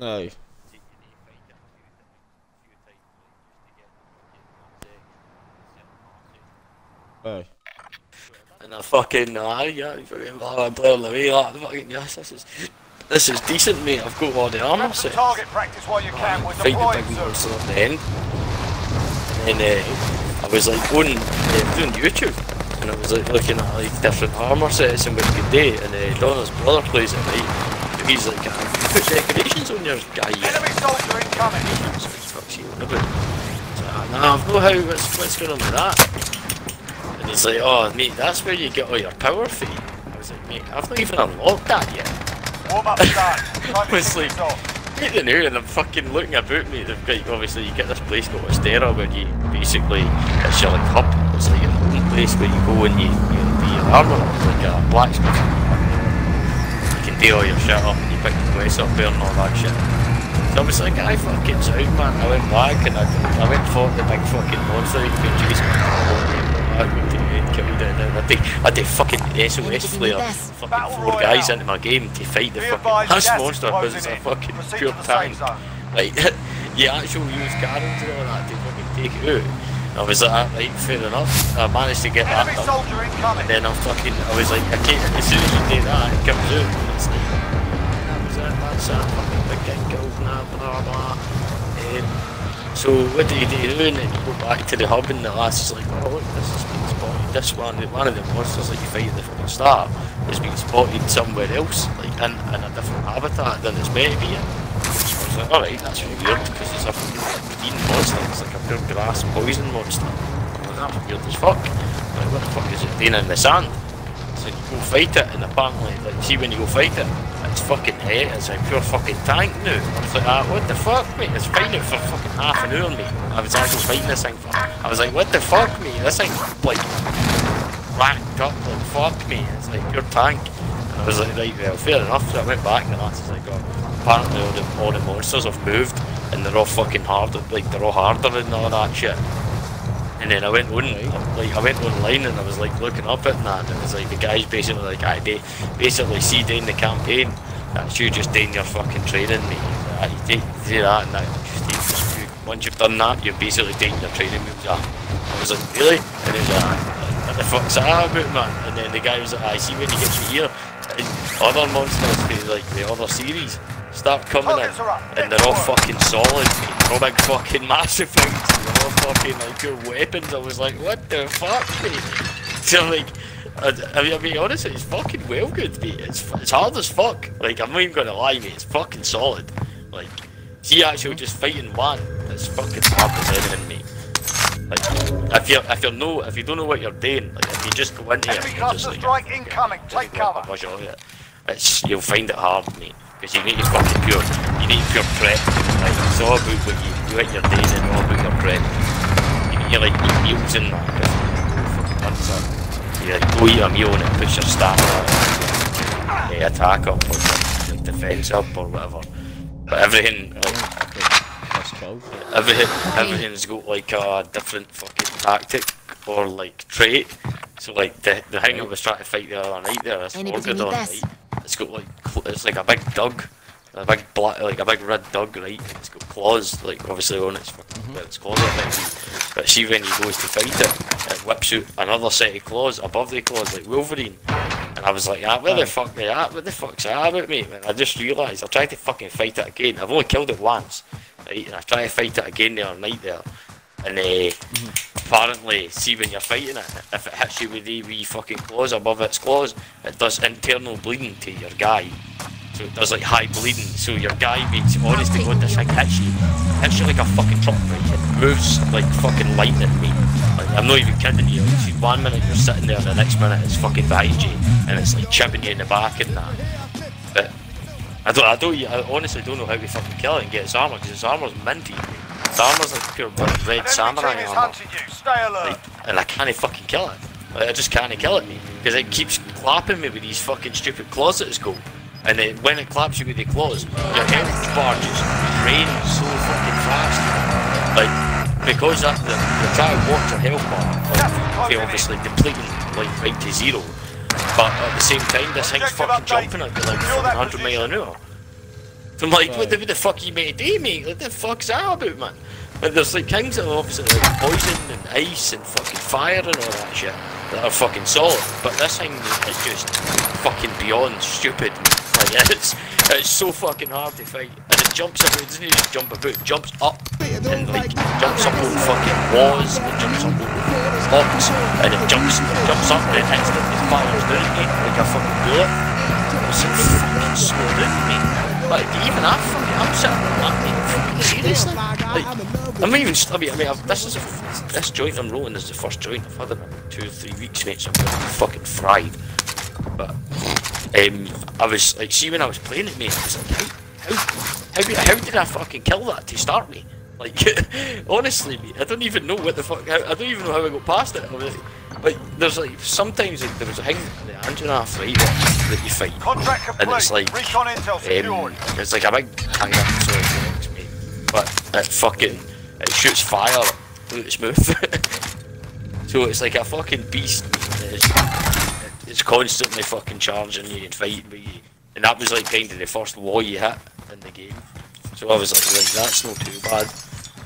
Aye. Aye. And I fucking, aye, yeah, fucking blah, blah, blah, away, like, fucking, yes, this is, this is decent, mate, I've got all the armour Remember to set. target practice while you can. We're Fight the deploying big soon. monster at the end. And uh, I was like going, uh, doing YouTube, and I was like looking at like different armour sets and what you could do, and uh, Donna's brother plays it, right? He's like, uh, you put decorations on your guy. Enemy soldier incoming. Fuck you on about. So, ah, nah, I've no how, what's, what's going on with that? And he's like, oh mate, that's where you get all your power feed. I was like, mate, I've not even unlocked that yet. Warm up to It's like- this the new and I'm fucking looking about me. They've got obviously you get this place called Astera where you basically it's your like hub. It's like your home place where you go and you you do your armour. It's like a blacksmith. You can do all your shit up and you pick the place up there and all that shit. So I was like, I fucking sound man. I went back and I, I went for the big fucking monster you can chase me. I went to killed it and then I did, I did fucking SOS flare fucking Battle four Royale. guys into my game to fight the Be fucking advised, last monster because it's a fucking Proceed pure to the safe tank. Like, you actually use cannons and all that to fucking take it out. I was like, right, fair enough. I managed to get that Enemy done. soldier incoming. And then I'm fucking, I was like, I can't, as soon as you do that, it comes out. Fucking big blah, blah. Um, so what do you do? Then you go back to the hub and the lass is like, oh look, this has been spotted. This one, one of the monsters that you fight at the fucking start has been spotted somewhere else, like in, in a different habitat than it's meant to be in. So I was like, alright, that's really weird because it's a fucking monster, it's like a pure grass poison monster. Like, that's weird as fuck. Like, what the fuck is it doing in the sand? So you go fight it, and apparently, like, see when you go fight it, it's fucking hate, it's a pure fucking tank now. I was like, ah, what the fuck, mate? It's fighting for fucking half an hour, mate. I was actually fighting this thing for. I was like, what the fuck, mate? This thing, like racked up, like, fuck me. It's like pure tank. And I was like, right, well, fair enough. So I went back, and that's like, oh, apparently all the, all the monsters have moved, and they're all fucking harder, like, they're all harder and all that shit. And then I went on, like I went online and I was like looking up at that, and it was like the guys basically like I ba- basically see doing the campaign. That's you just doing your fucking training, mate. Uh, you take do that, and that just you. Once you've done that, you're basically taking your training moves. Yeah. I was like, really? And he was like, "Ah, what the fuck's that about, man? And then the guy was like, I see when you get to here, and other monsters, like the other series, start coming in, Targets are and they're all fucking solid, mate. All big fucking massive things. They're all fucking like pure weapons. I was like, what the fuck, mate? So like, I, I mean, I'll be honest, it's fucking well good, mate. It's it's hard as fuck. Like, I'm not even gonna lie, mate. It's fucking solid. Like, see, actually just fighting one, it's fucking hard as anything, mate. Like, if you if you know if you don't know what you're doing, like if you just go into it, Enemy and cluster just like incoming. Take cover. push all it, it's you'll find it hard, mate. Because you need to fucking pure, you need pure prep. Like it's all about what you do at your days and all about your prep. You need your like eat meals and that. 'cause fucking once that, you like go eat a meal and it puts your stamina, uh, attack up or your, your defense up or whatever. But everything like. Everything, everything's got like a different fucking tactic or like trait. So like the the thing I was trying to fight the other night there, this Anybody need Orgadon, this? right? It's got like it's like a big dog, a big black like a big red dog, right? It's got claws, like obviously on its fucking well, its claws, think. But see when he goes to fight it, it whips out another set of claws above the claws, like Wolverine. And I was like, ah, where the fuck they at? What the fuck's that about, mate? And I just realised I tried to fucking fight it again. I've only killed it once, right? And I tried to fight it again the other night there. And uh, apparently, see when you're fighting it, if it hits you with the wee fucking claws above its claws, it does internal bleeding to your guy. So it does like high bleeding. So your guy makes honest to God this thing hits you. Hits you like a fucking truck, right? It moves like fucking lightning, mate. Like, I'm not even kidding you. See, one minute you're sitting there, the next minute it's fucking behind you, and it's like chipping you in the back and that. But I don't, I don't, I honestly don't know how to fucking kill it and get its armor because its armor's minty. Its armor's like pure red samurai armor you. Stay alert. like, and I can't fucking kill it. Like, I just can't kill it, mate. Because it keeps clapping me with these fucking stupid claws that it's got. And then when it claps you with the claws, your health bar just drains so fucking fast. Like, because that, the, you're trying to watch your health bar, like, they obviously depleting like right to zero. But at the same time, this thing's fucking jumping at you like Secure 100 mile an hour. So I'm like, what the, what the fuck you made do, mate? What the fuck's that about, man? Like, there's like things that are obviously like poison and ice and fucking fire and all that shit that are fucking solid, but this thing is just fucking beyond stupid. Like, it's, it's so fucking hard to fight. And it jumps about, it doesn't just jump about, it jumps up and like jumps up on fucking walls, it jumps up on blocks, and it jumps, it jumps up and it instantly fires down you like a fucking bullet. It's like fucking slow down, mate. Like, even that fucking, I'm sitting that. Fucking seriously? Like, I'm not even, I mean, I mean I've, this is a, this joint I'm rolling is the first joint I've had in two or three weeks, mate, so I'm fucking fried. But, um, I was, like, see when I was playing it, mate, I was like, how, how, how, how did I fucking kill that to start me? Like, honestly, mate, I don't even know what the fuck, how, I don't even know how I got past it. I was, like, there's like, sometimes like, there was a thing, the Anjanath, right, that you fight. Contract. And it's like, Recon intel secured. um, it's like a big hang up so it works, mate. But it fucking it shoots fire out its so it's like a fucking beast. It's, it's constantly fucking charging you and fighting you. And that was like kind of the first wall you hit in the game. So I was like, like that's not too bad.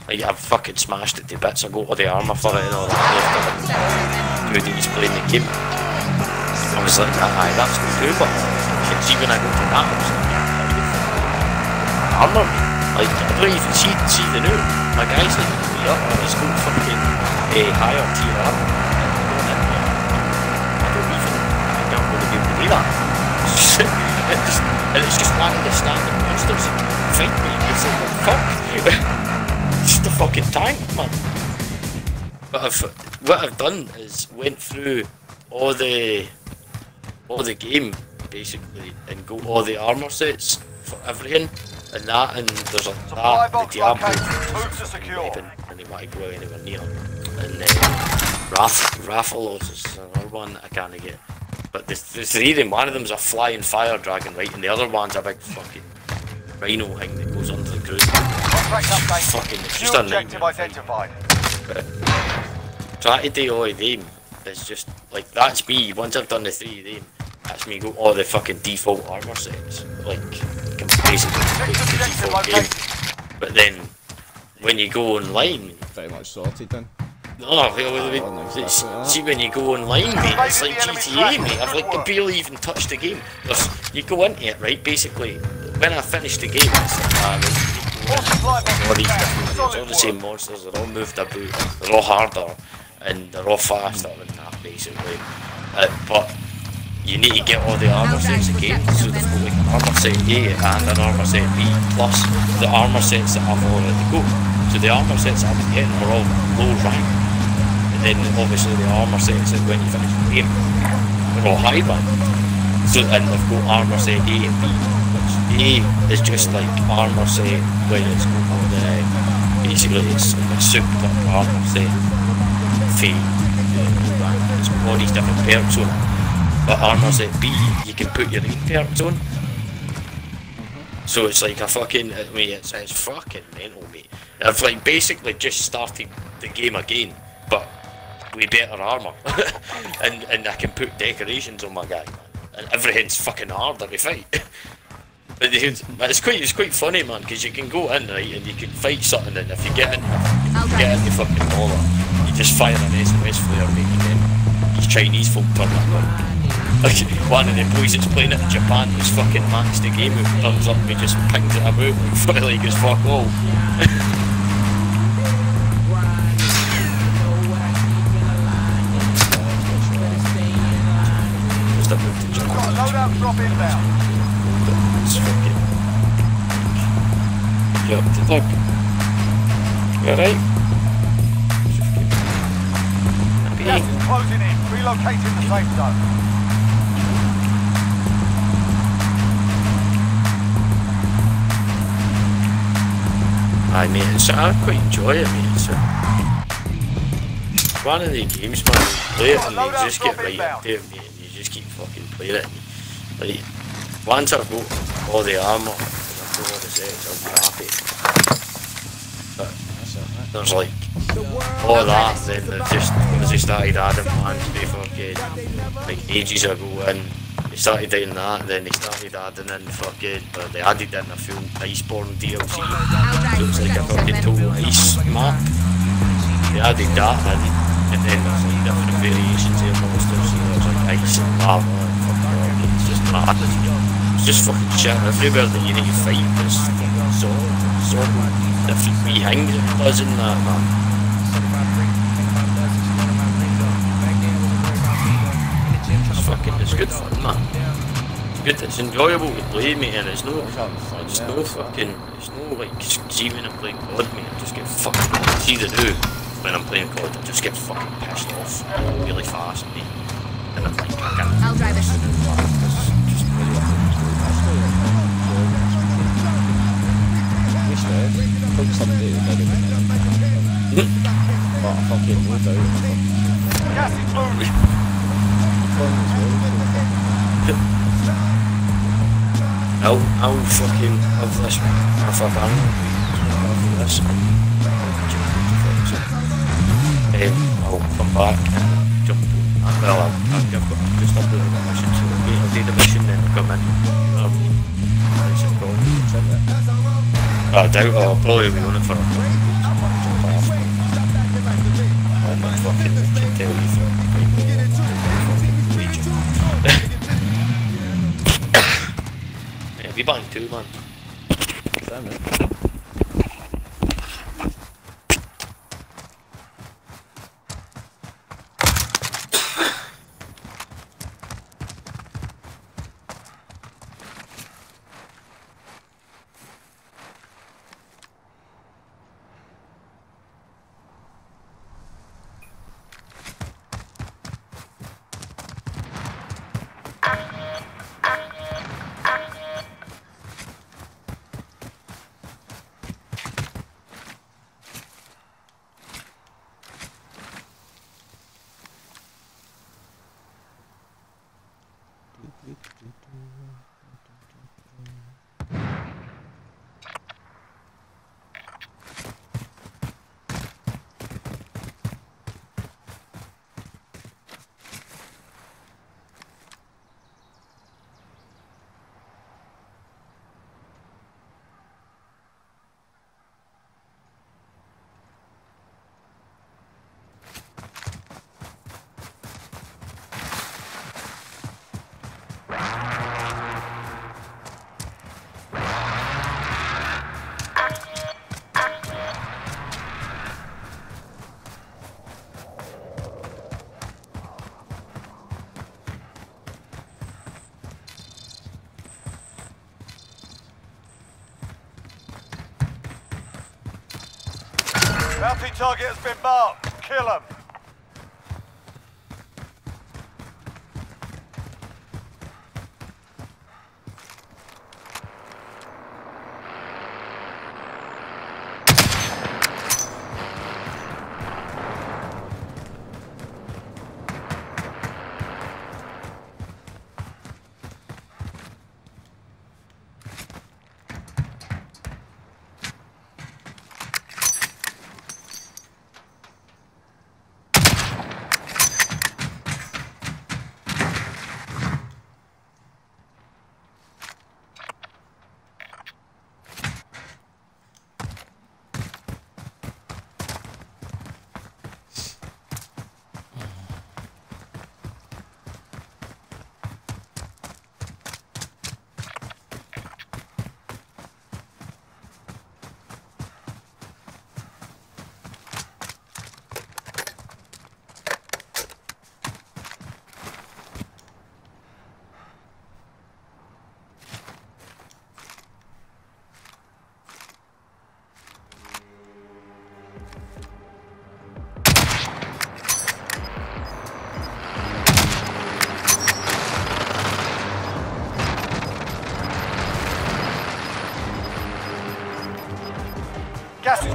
Like I've fucking smashed it to bits. I got all the armour for it and all that after two days playing the game. I was like, aye, that's not too bad. When I go to that, I was like. Like, I don't even see, see the new. My guy's like, me up, I just go fucking a higher tier up. I don't even, I don't to be able to do that. It's just, and it's just one of the standard monsters fight me. It's like, fuck? it's the fucking tank, man. But I've, what I've done is went through all the, all the game, basically, and go all the armor sets for everything and that, and there's a Supply that, the Diablo, located. Move to secure. weapon, and they want to go anywhere near. And then Raff, Rathalos is another one that I can't get. But there's, there's three of them. One of them's a flying fire dragon, right? And the other one's a big fucking rhino thing that goes under the. Contract update. Fucking, it's New just a objective identified. Try to do all of them. It's just like that's me. Once I've done the three of them, that's me go all the fucking default armor sets. Like basically complete the game. But then when you go online, Pretty much sorted then. no, well, well, Oh, well, nice, it's- that's it, see when you go online, mate, it's like Invaded the enemy GTA, mate. I've like barely even touched the game. There's, you go into it, right? Basically, when I finish the game, it's like, ah, right, you go in, All supply box all these different things, all the same monsters, they're all moved about, they're all harder, and they're all faster than that, basically. Uh, but you need to get all the armor sets again, so they've got like an armor set A and an armor set B, plus the armor sets that I've already got. So the armor sets I've been getting were all low rank, and then obviously the armor sets that when you finish the game, they're all high rank. So and they've got armor set A and B, which A is just like armor set when it's got all the basically it's like a souped up armor set uh, it's got all these different perks on it. But armor set B you can put your own perks on. So it's like a fucking I mean it's, it's fucking mental mate. I've like basically just started the game again, but with better armor. and and I can put decorations on my guy. And everything's fucking harder to fight. But it's quite it's quite funny man because you can go in right and you can fight something and if you get in if you get in the fucking dollar you just fire an SOS flare mate Chinese folk turn up. Like one of the boys that's playing it in Japan who's fucking maxed the game out turns up and he just pings it about like, like it's fuck all. Just a move to Japan. a loadout drop inbound. It's fucking. The dog. You alright? Happy? Closing in. Relocating the safe zone. I mean, it's, I quite enjoy it, mate. It's a, one of the games, man. You play it and you just get right into it, mate. And you just keep fucking playing it. Like, once I've got all the armour and I've got all the sets, I'll be happy. But That's it, there's like all that, then they've just, as they started adding plans to fucking, like ages ago, and they started doing that, then they started adding in fucking, well, they added in a full Iceborne DLC. So it's like a fucking total ice map. They added that in, and then there's like different variations of monsters, so there's like ice and lava and fucking, it's just mad. It's just fucking shit everywhere that you need to fight, there's fucking sword, sword, different wee things it does in that, man. Fucking, it's good fun, man. It's good, it's enjoyable to play, mate, and it's no, it's no fucking, it's no like, when I'm playing COD, mate, I just get fucking, see the do when I'm playing COD, I just get fucking pissed off really fast, mate. And I'm like, I can't, I'll drive it. Wish there. Than that. But I fucking moved out. Gas is moving. Fun as well. I'll, I'll fucking have this half a van. After this. Um, I'll come back and jump on. Well, I'll, I've got I've just up doing a mission, so I'll do- I'll do the mission then I'll come in. Um, nice and cool. I doubt I'll probably be on it for a jump fucking can tell you for. Yeah, be buying two, man. Damn it. Bounty target has been marked. Kill him. Gas is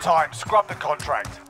Time. Scrub the contract.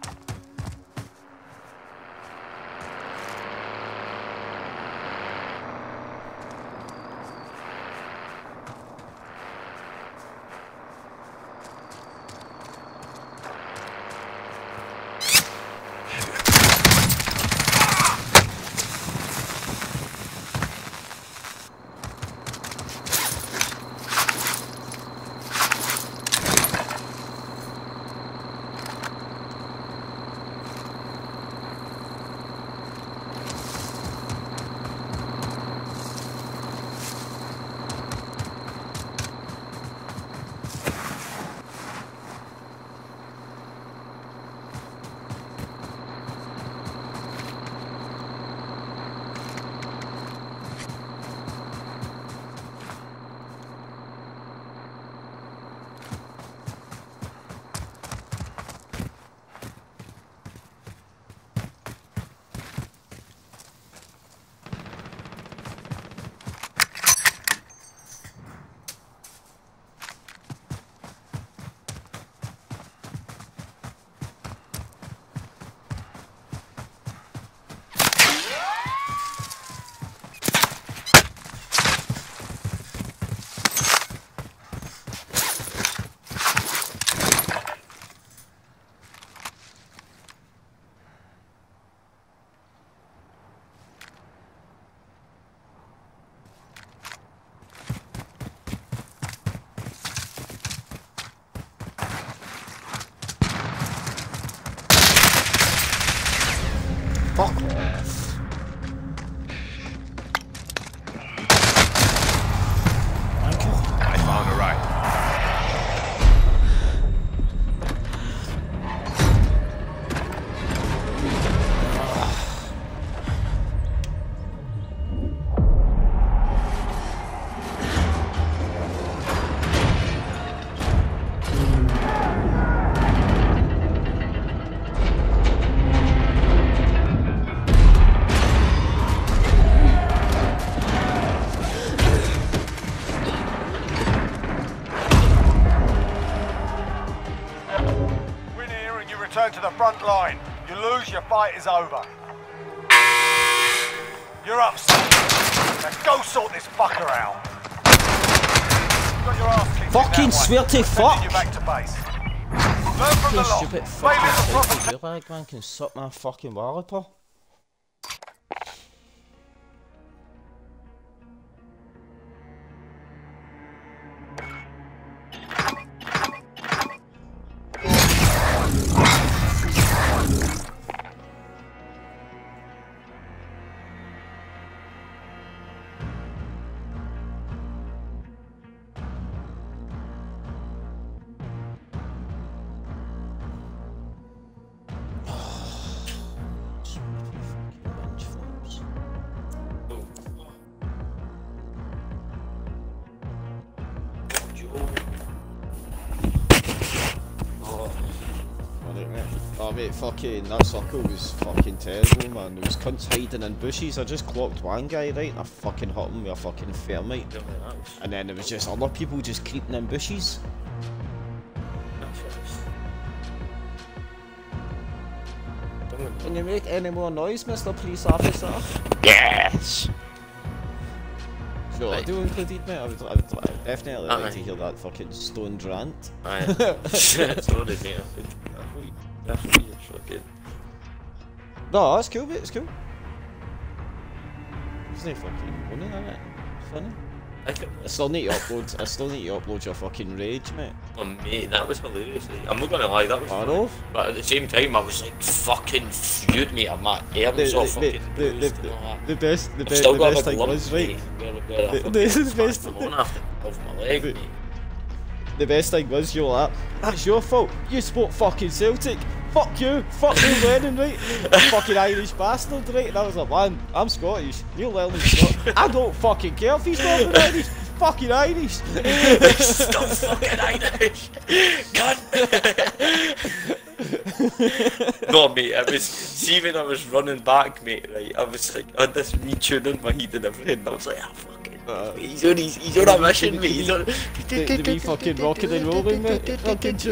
Is over. You're up, son. Now go sort this fucker out. You got your ass kicked in Fucking swear to fuck. you back to base. Learn from the lot. stupid fucking proper safety man can suck my fucking walloper. Bench fucking that circle was fucking terrible, man. There was cunts hiding in bushes. I just clocked one guy right, and I fucking hit him with a fucking thermite. don't know, that was- And then there was just other people just creeping in bushes. that's what was- Don't know. Can you make any more noise, Mr. Police Officer? Yes! Sure, I Right. do included, mate. I would, I would, I would definitely like to hear that fucking stoned rant. I Sorry, mate. Thought you- I thought you were fucking. No, that's cool, mate. It's cool. It's not fucking funny, is it? Funny. I I still need to upload. I still need to upload your fucking rage, mate. Oh mate, that was hilarious. like, I'm not gonna lie, that was. I know. But at the same time, I was like fucking furious, mate. My hair The, was all the, fucking the, the, bruised and all that. the, the best, the, be, the best thing lump, was mate, where, where The- the- the best- off my leg, the- mate. The best thing was you were like, that's your fault. You spoke fucking Celtic. Fuck you. Fuck you, Lennon, right? fucking Irish bastard, right? And I was like, man, I'm Scottish. Neil Lennon's Scottish. I don't fucking care if he's not Irish. Fucking Irish. Stop fucking Irish! Cunt! no, mate, it was. See, when I was running back, mate, right, I was like, I had this in my head and everything, I was like, ah, fuck He's on, he's, he's on a mission, mate. He's on. The, the wee fucking rocking and rolling, mate. Fucking. That's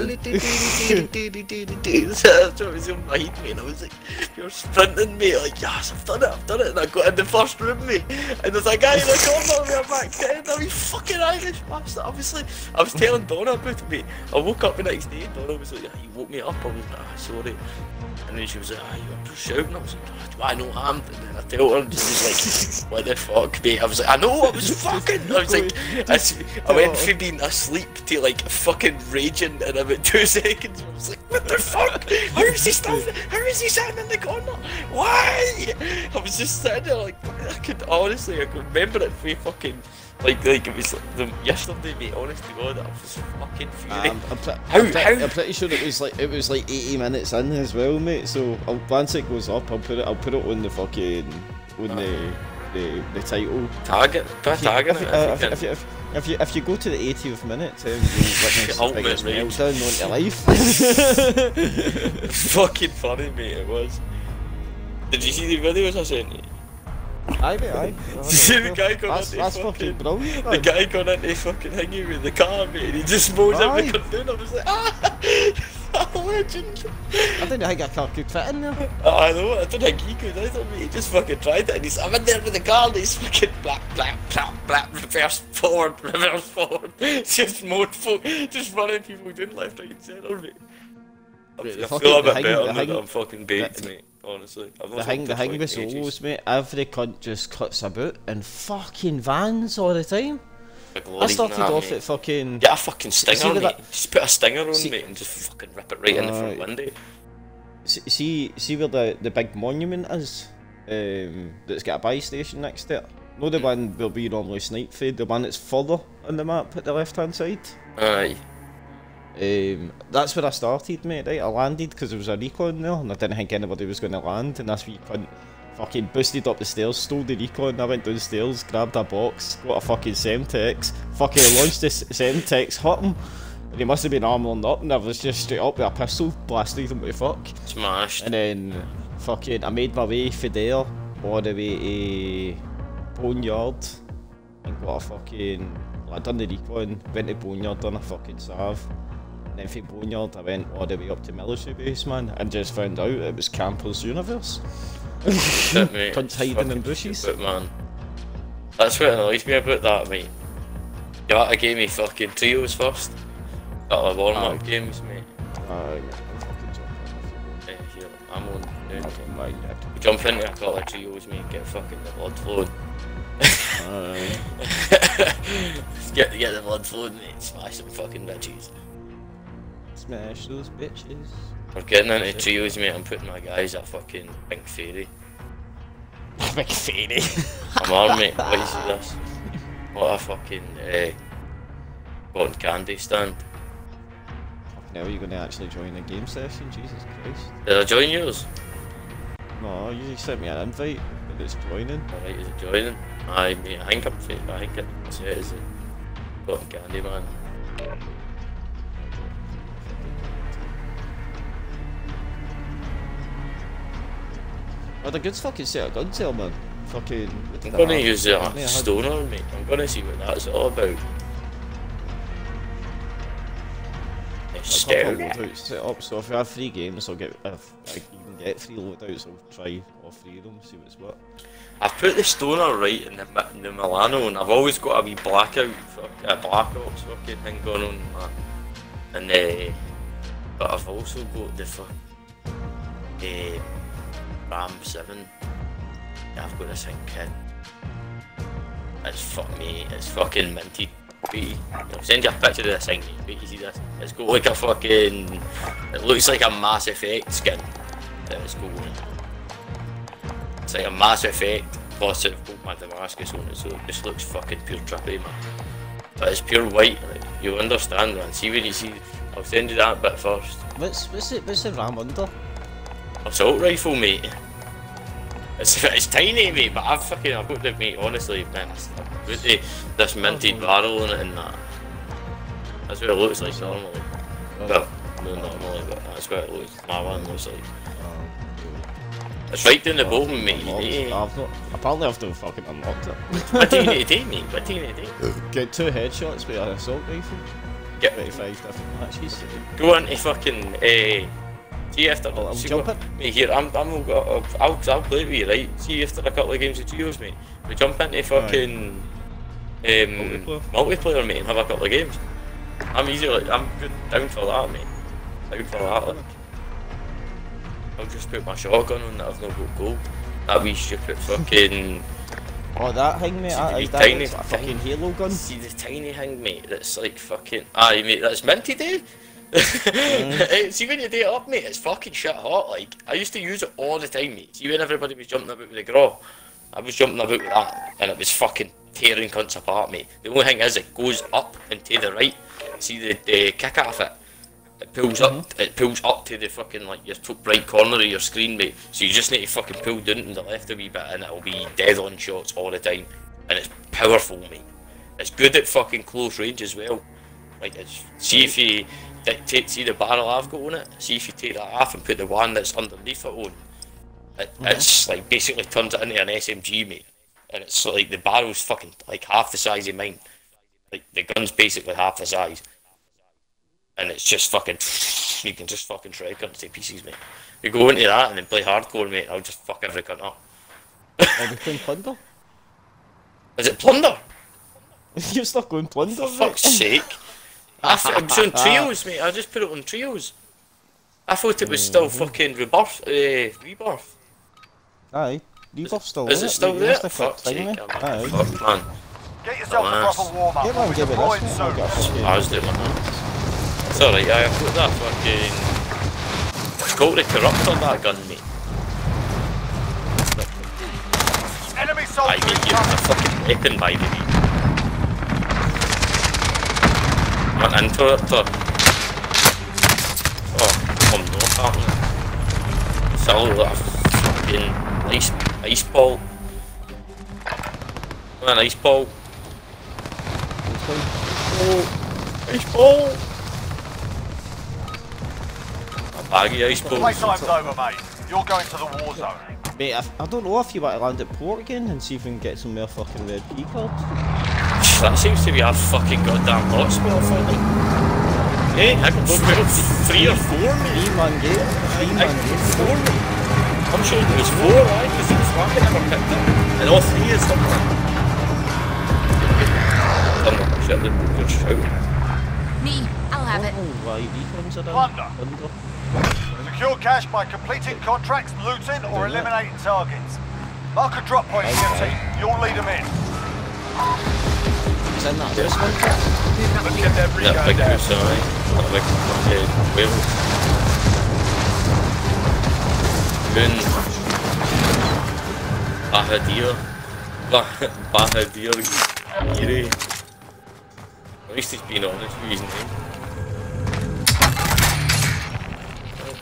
what was in my head, mate. I was like, you're sprinting, mate. Like, yes, I've done it, I've done it. And I got in the first room, mate. And there's a guy in the corner with a back then. I mean, fucking Irish bastard. Obviously, I was telling Donna about mate. I woke up the next day and Donna was like, yeah, you woke me up. I was like, ah, sorry. And then she was like, ah, you were just shouting. I was like, do I know I'm? And then I told her, and she was like, what the fuck, mate? I was like, I know, was fucking. I was like, I went from being asleep to like fucking raging in about two seconds. I was like, what the fuck? How is he still? How is he sitting in the corner? Why? I was just sitting there like, I could honestly, I could remember it for fucking. Like, like it was like the, yesterday, mate. Honest to God, I was fucking furious. Um, I'm, pre- How- I'm, pre- how- I'm pretty sure it was like it was like 80 minutes in as well, mate. So I'll, once it goes up, I'll put it. I'll put it on the fucking on the the, the title. Target, a If you- if, it. uh, if if, if, if you if you go to the 80th minute, um, you'll witness the biggest meltdown on life. fucking funny, mate. It was. Did you see the videos I sent you? aye, mate, aye. See the guy going That's, into that's fucking- fucking brilliant. The guy going into fucking hanging with the car, mate, and he just mows everything down. I was like, ah, legend. I didn't think a car could fit in there. Uh, I know, I don't think he could either, mate. He just fucking tried it, and he's, I'm in there with the car, and he's fucking blap, blap, blap, blap, reverse forward, reverse forward. just mowed folk, just running people down left, right, and centre, mate. I The feel fucking- a bit hang- better now that I'm fucking baked, the- mate. Honestly, I've The not hang, the hang with solos, mate. Every cunt just cuts about in fucking vans all the time. I started off at fucking. Get a fucking stinger, mate. that- Just put a stinger on, see- mate, and just fucking rip it right in the front window. See, see, where the, the big monument is? Um, that's got a buy station next to it. No, the one where we normally snipe fade, the one that's further on the map at the left hand side. Aye. Um, that's where I started, mate. Right, I landed because there was a recon there, and I didn't think anybody was going to land. And that's where you couldn't fucking boosted up the stairs, stole the recon. I went downstairs, grabbed a box, got a fucking Semtex, fucking launched this Semtex, hit him. And he must have been armored up, and I was just straight up with a pistol, blasted him to fuck. Smashed. And then fucking I made my way for there all the way to Boneyard and got a fucking I done the recon, went to Boneyard, done a fucking salve. And then from Boneyard I went all the way up to military base man and just found out it was Campus Universe. Shit, mate. Cunts hiding in bushes. stupid, man. That's what annoys me about that, mate. You had to give me fucking trios first. Got a warm up games, mate. Aye, mate, I'm fucking jumping. Here, I'm on. I now. don't mind it. Jump into a couple of trios, mate, get fucking the blood flowing. Aye. get, get the blood flowing, mate. Smash some fucking bitches. Smash those bitches. We're getting into trios, mate. I'm putting my guys at fucking Pink Fairy. Big fairy. I'm on, mate. What is this? What a fucking uh, cotton candy stand. now you're gonna actually join a game session, Jesus Christ. Did I join yours? No, you sent me an invite, but it's joining. Alright, is it joining? Aye, mate, I think I'm fit. I think it's it, is it? Cotton candy, man. Oh, the good's fucking set of guns there, man. Fucking. I'm I gonna have? use I a had- stoner, mate. I'm gonna see what that's all about. I've got a couple Stoner. loadouts set up, so if we have three games, I'll get. If I even get three loadouts, I'll try all three of them, see what's what. I've put the stoner right in the, in the Milano, and I've always got a wee blackout, fuck, a black ops fucking thing going on. Man. And uh, but I've also got the fuck, uh, Ram Seven. Yeah, I've got this thing kid. It's fuck me. It's fucking minty. I'll send you a picture of this thing. mate. You see this? It's got like a fucking. It looks like a Mass Effect skin. That it's got. It's like a Mass Effect, plus it's got my Damascus on it, so it just looks fucking pure trippy, man. But it's pure white, like, you'll understand, man. See when you see, I'll send you that bit first. What's what's it? What's the RAM under? Assault rifle, mate. It's, it's tiny, mate, but I've fucking, I've got the, mate, honestly, man, I've the, this minted barrel in it and that. That's what it looks like normally. Well, No, normally, but that's what it looks. My one looks like. Um, It's right down the bottom, mate. Eh? I've not. Apparently, I've not fucking unlocked it. What do you need to do, mate? What do you need to do? Get two headshots with an assault rifle. Get, 25 different matches. go on to fucking. Uh, see after. Well, I'm see what- jumping. Mate, here, I'm, I'm, I'll, I'll, I'll play with you, right? See after a couple of games of trios, mate. We jump into fucking. Um, Multiplayer. multiplayer, mate, and have a couple of games. I'm easy, like, I'm good down for that, mate. Down for that, like. I'll just put my shotgun on that I've not got gold. That wee stupid fucking. Oh, that thing, mate. See That the is that tiny looks like a thing? fucking Halo gun. See the tiny thing, mate, that's like fucking. Aye, mate, that's minty, dude. Mm. See when you do it up, mate, it's fucking shit hot. Like I used to use it all the time, mate. See when everybody was jumping about with the Grau, I was jumping about with that, and it was fucking tearing cunts apart, mate. The only thing is, it goes up and to the right. See the, the kick out of it. It pulls up. Mm-hmm. It pulls up to the fucking like your top right corner of your screen, mate. So you just need to fucking pull down to the left a wee bit, and it'll be dead on shots all the time. And it's powerful, mate. It's good at fucking close range as well. Like, it's, see if you take see the barrel I've got on it. See if you take that off and put the one that's underneath it on. It, It's like basically turns it into an SMG, mate. And it's like the barrel's fucking like half the size of mine. Like the gun's basically half the size. And it's just fucking you can just fucking shred guns to pieces, mate. You go into that and then play hardcore, mate. I'll just fuck every cunt up. Are we playing plunder? Is it plunder? You're still going plunder, For fuck's sake. I th- I'm doing trios, mate. I just put it on trios. I thought it was still fucking rebirth. Uh, rebirth. Aye. Rebirth's still Is on it still You there? must have clicked Fuck's thing, mate. I'm Aye. fuck, man. Get yourself a proper warm up. Get one, give me deploying this. I'll soon. get a fucking... I was doing that. It's alright, I put that fucking. It's called the Corruptor, that gun, mate. Enemy I soldier mate, you incoming. a fucking weapon, by the way. An interrupter. Oh, come no, apparently. It's all that fucking ice, ice ball. An ice ball. Oh, ice ball. Baggy ice ball. Playtime's over, mate. You're going to the war zone. Mate, I, I don't know if you want to land at port again and see if we can get some more fucking red key cards. That seems to be our fucking goddamn hotspot for me. Hey, I can go about three or four, mate. Three man game. Three man game. Four, mate. I'm sure there was four, right? Because it was one I never picked up. And all three is them. I'm not sure that good shout. Me, I'll have it. Oh, right, recons are down. Plunder. Plunder. Secure cash by completing contracts, looting, or eliminating targets. Mark a drop point in your. You'll lead them in. Is in that this one? Look at every That go big down. goose, aye. That big fucking whale. Goon. Bahadir. Bah- Bahadir Giri. At least he's been honest with his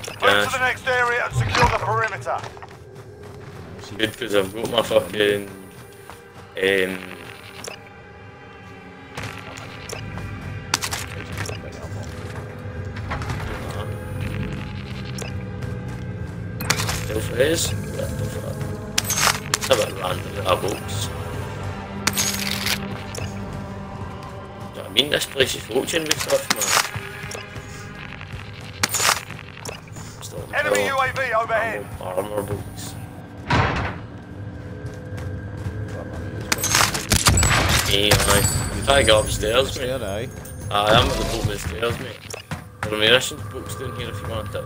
Move to the Gosh, next area and secure the perimeter. good because I've got my fucking um Stealth is a bit random little box. I mean this Enemy UAV overhead. armor, armor boots. Yeah, aye. I'm go upstairs, mate. There, aye. Aye, I'm at the bottom of the stairs, mate. There are munitions books down here if you want it.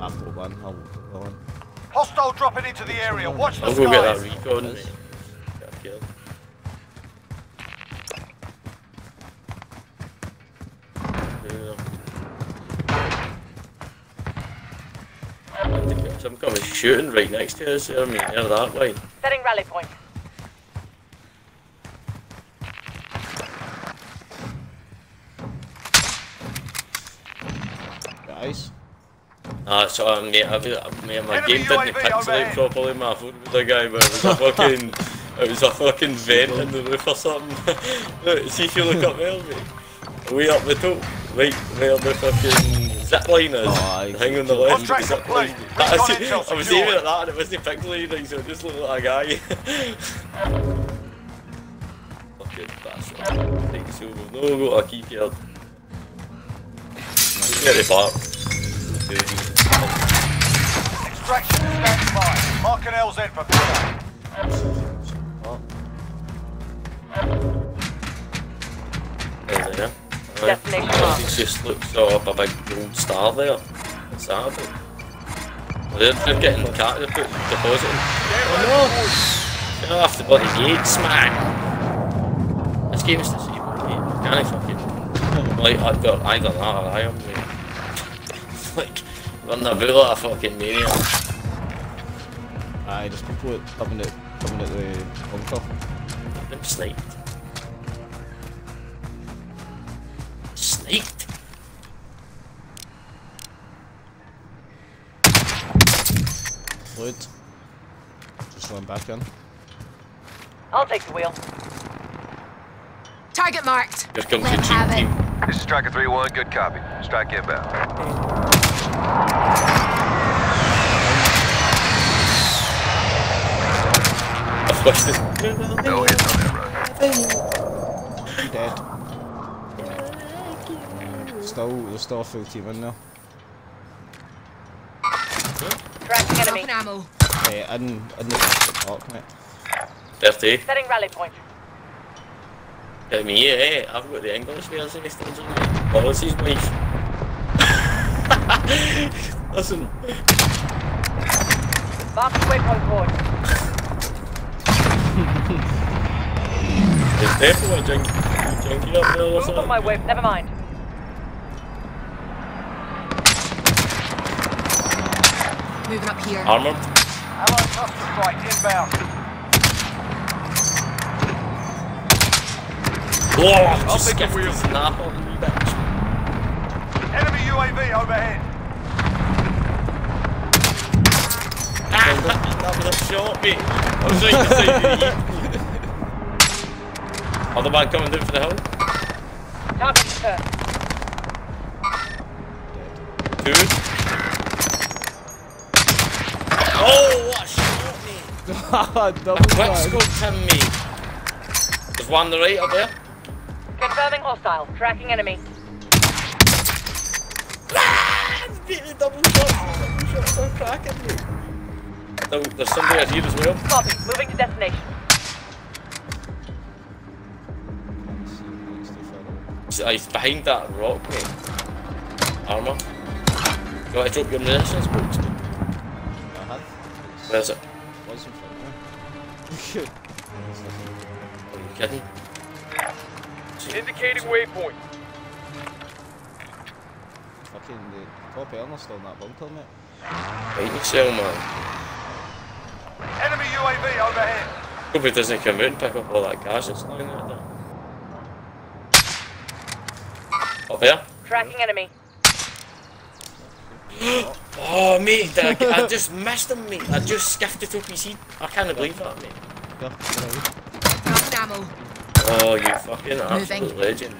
I've got one. I'll go on. Hostile dropping into the area. Watch the I'll go get that skies. recon, mate. Shooting right next to us there, mate. They're that way. Setting rally point. Guys. Ah, so um, mate, I've, I've, mate, my Enemy game didn't UAV pixelate overhead. properly. My phone was a guy, but it was a fucking, it was a fucking vent in the roof or something. Look, See if you look up there, mate. Way up the top. Right, where the fucking zip line is. Oh, on the left. Contract zip line. That is- I was aiming at that and it wasn't pixelated, so it just looked like a guy. fucking bastard. Right, so no got a key card. Let's get the part. Extraction standing by. Mark an LZ for PA. There's there. Right. marked. It just looks sort of a big gold star there. What's that about? They're, they're getting the cat, they're putting depositing. Oh no! Get off the bloody gates, man! This game's the same game. Can I fucking. Like, I got either that or I am, mate. like, running about like a fucking maniac. Aye, there's people at- coming at coming at the bunker. I've been sniped. Sniped? Load. Just run back in. I'll take the wheel. Target marked. Here comes Let the have it. team. This is Striker 3-1, good copy. Strike inbound. I've flushed this. No hits on that run. Dead. Still, there's still a full team in there. Tracking enemy. Dropping ammo. Eh, in, in the basket park, mate. 30. Setting rally point. Get me, eh? I've got the English version of things on me. Policies, wife. Listen, Mark the waypoint forward. there's definitely a junkie, junkie up there or Move on my whip. Never mind. Moving up here. Armoured. Allied cluster strike inbound. Whoa, I'll just take the wheel. the snap on me, bitch. Enemy UAV overhead. that was a shot, mate. I was trying to say the Other man coming down for the hill. Target first. Two. Oh, what a shot, mate. Haha, double Quick tag. scoped him, mate. There's one on the right up there. Confirming hostile. Tracking enemy. Ah, beat the double shot. Double shots are cracking, mate. There- There's somebody out here as well. Copy. Moving to destination. He's, behind that rock, eh, mate. Armour. You want to drop your munitions box, mate? I had. Where's it? Was in front of me. Are you kidding? Indicating waypoint. Fucking the top earner's still in that bunker, mate. Right yourself, man. Enemy UAV overhead. Hope he doesn't come out and pick up all that cash that's lying there. Up there? Tracking enemy. Oh, mate, I, I just missed him, mate. I just skiffed it up his head. I can't believe that, mate. Here, get out. Ammo. Oh, you fucking absolute Moving. legend.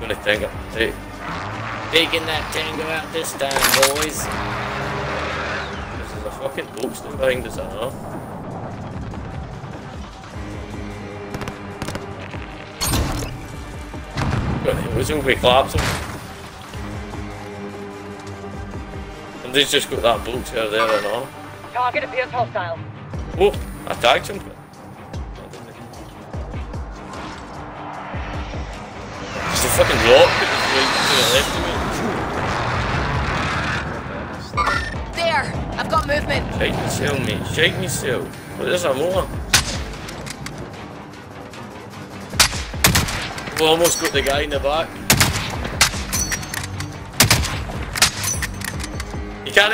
Gonna tango. Hey. Taking that tango out this time, boys. This is a fucking still behind us, I know. It was be collapsing. Somebody's just got that boat there, there, I know. Target appears hostile. Oh, I tagged him. There's a fucking rock that right to the left of me. There. I've got movement. Shake myself, mate. Shake myself. But there's a more. We almost got the guy in the back. Up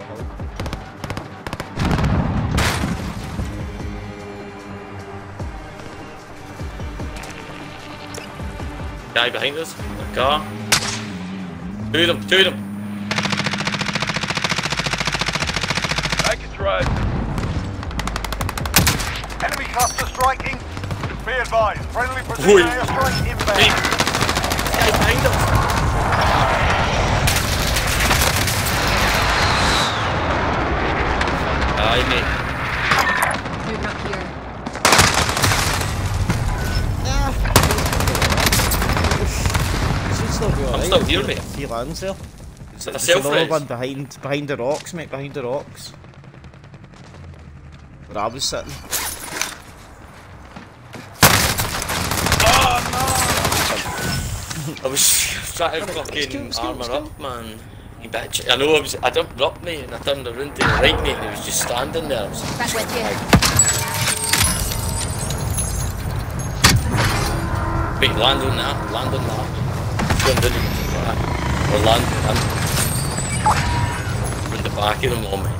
a hill. Guy behind us. The car. Two of them, two of them. I can drive. Enemy cluster striking. Be advised, friendly precision airstrike Hey, inbound. guy behind us. Aye, mate. Moving up here. Should still be alright. still here, mate. He lands there. Is it a There's self another one behind, behind the rocks, mate, behind the rocks. Where I was sitting. Oh, I was trying to fucking armour up, man. You bitch. I know I was. I jumped up, mate, and I turned around to the right, mate, and he was just standing there. I was Back with you. Wait, land on that, land on that. Down against the back. Or land on him. In the back of the moment.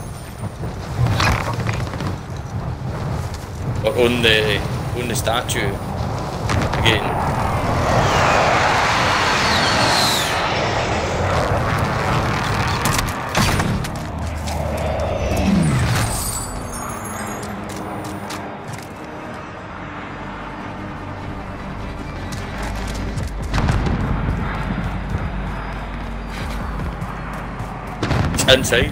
Or on the on the statue. Again. Inside.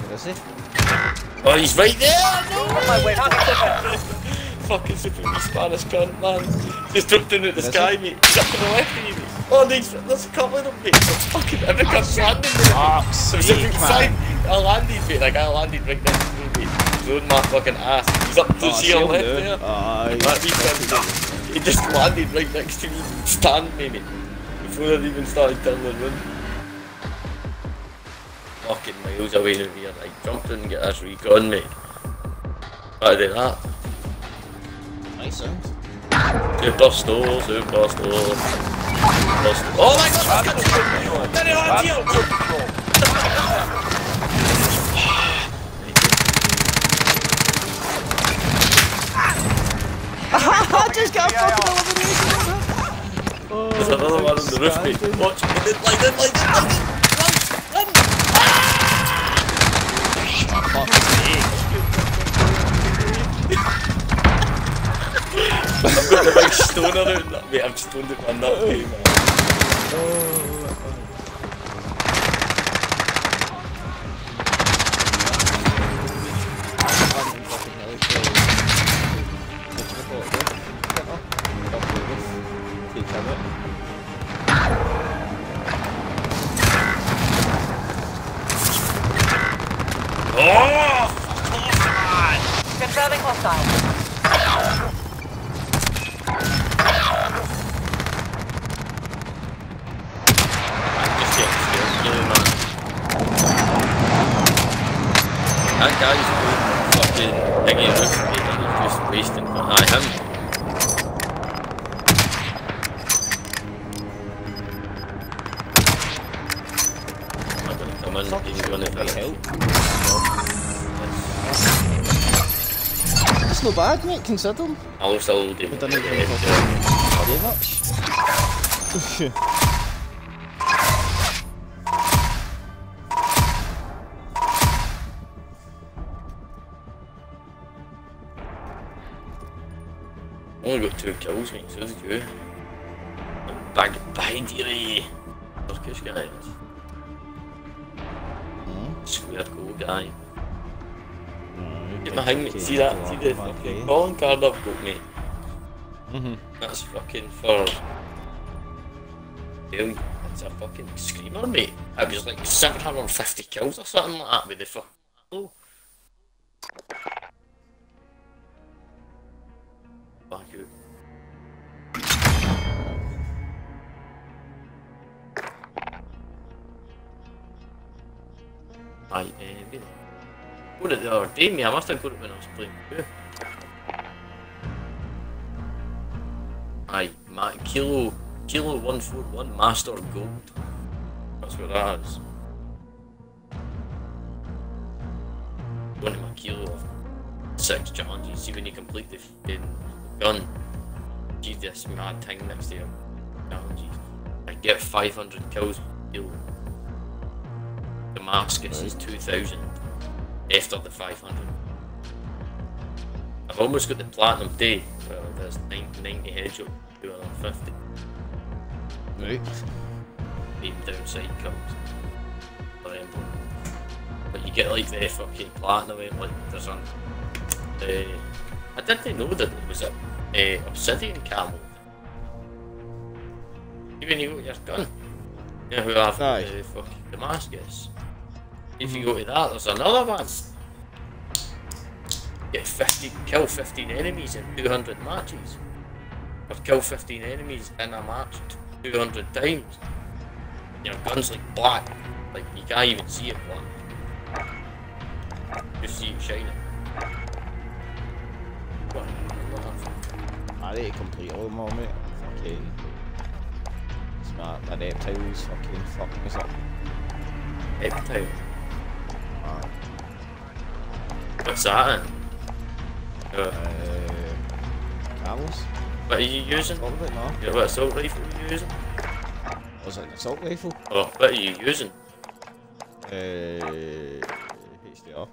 Where is he? Oh, he's right there! No! On my way. Fucking super Spanish cunt, man. Just jumped in at the Is sky, it? mate. He's up to the left of you, mate. Oh, there's, there's a couple of them, mate. There's fucking everyone's landing there. Fuck's There's sake, a man. I landed, mate. Like, I landed right next to me, mate. He's my fucking ass. He's up to Oh, seal seal left there. Aye. That wee He just landed right next to me. Stand me, mate. Before I even started turning around. Fucking miles away from here. Like, jump in and get this recon, mate. What do that? Nice sound. Super store, super store. Super store. Oh my god, look at it! Get it on you! I just got fucking elimination! There's another one on the roof, mate. Watch, like it, like it, like it, like it! Run, run! Ah! I've got the big stone around that, mate. I've stoned it on that game, man. Oh! Confirming hostile. That guy's fucking hanging roof, mate, and he's just wasting. Aye, him. I'm gonna come in, he's gonna help. Not bad, mate, considering. I'll still give We didn't even fucking do much. Only got two kills, mate, so did you. Bag behind you? Turkish guys. Square goal guy. Get behind me, see that? See the fucking calling card I've got, mate? Mm-hmm. That's fucking for. Damn, it's a fucking screamer, mate. I was like 750 kills or something like that with the fuck. Oh. Fuck you. Right, uh, wait. Got it the other day. I must have got it when I was playing. too. Aye, ma- kilo, kilo 141 master gold. That's what that is. One of my kilo of six challenges. See when you complete the fucking gun, see this mad thing next to your challenges. I get 500 kills per kilo. Damascus is 2000. After the 500. I've almost got the platinum day, well, there's 90, 90 heads up, 250. Right. Main downside comes. for But you get like the fucking platinum, like there's an. Uh, I didn't know that it was a uh, obsidian camel. Even you got your gun. You know who have Aye. the fucking Damascus. If you go to that, there's another one. Get 50, kill 15 enemies in 200 matches. Or kill 15 enemies in a match 200 times. Your gun's like black. Like you can't even see it black. Just see it shining. I need to complete all of them all, mate. Fucking. Smart, my reptiles fucking fucking us up. Reptile. What's that? Uh, uh, camels? what are you using? What of it, no? Know what assault rifle are you using? Was it an assault rifle? Oh, what are you using? Uh, HDR.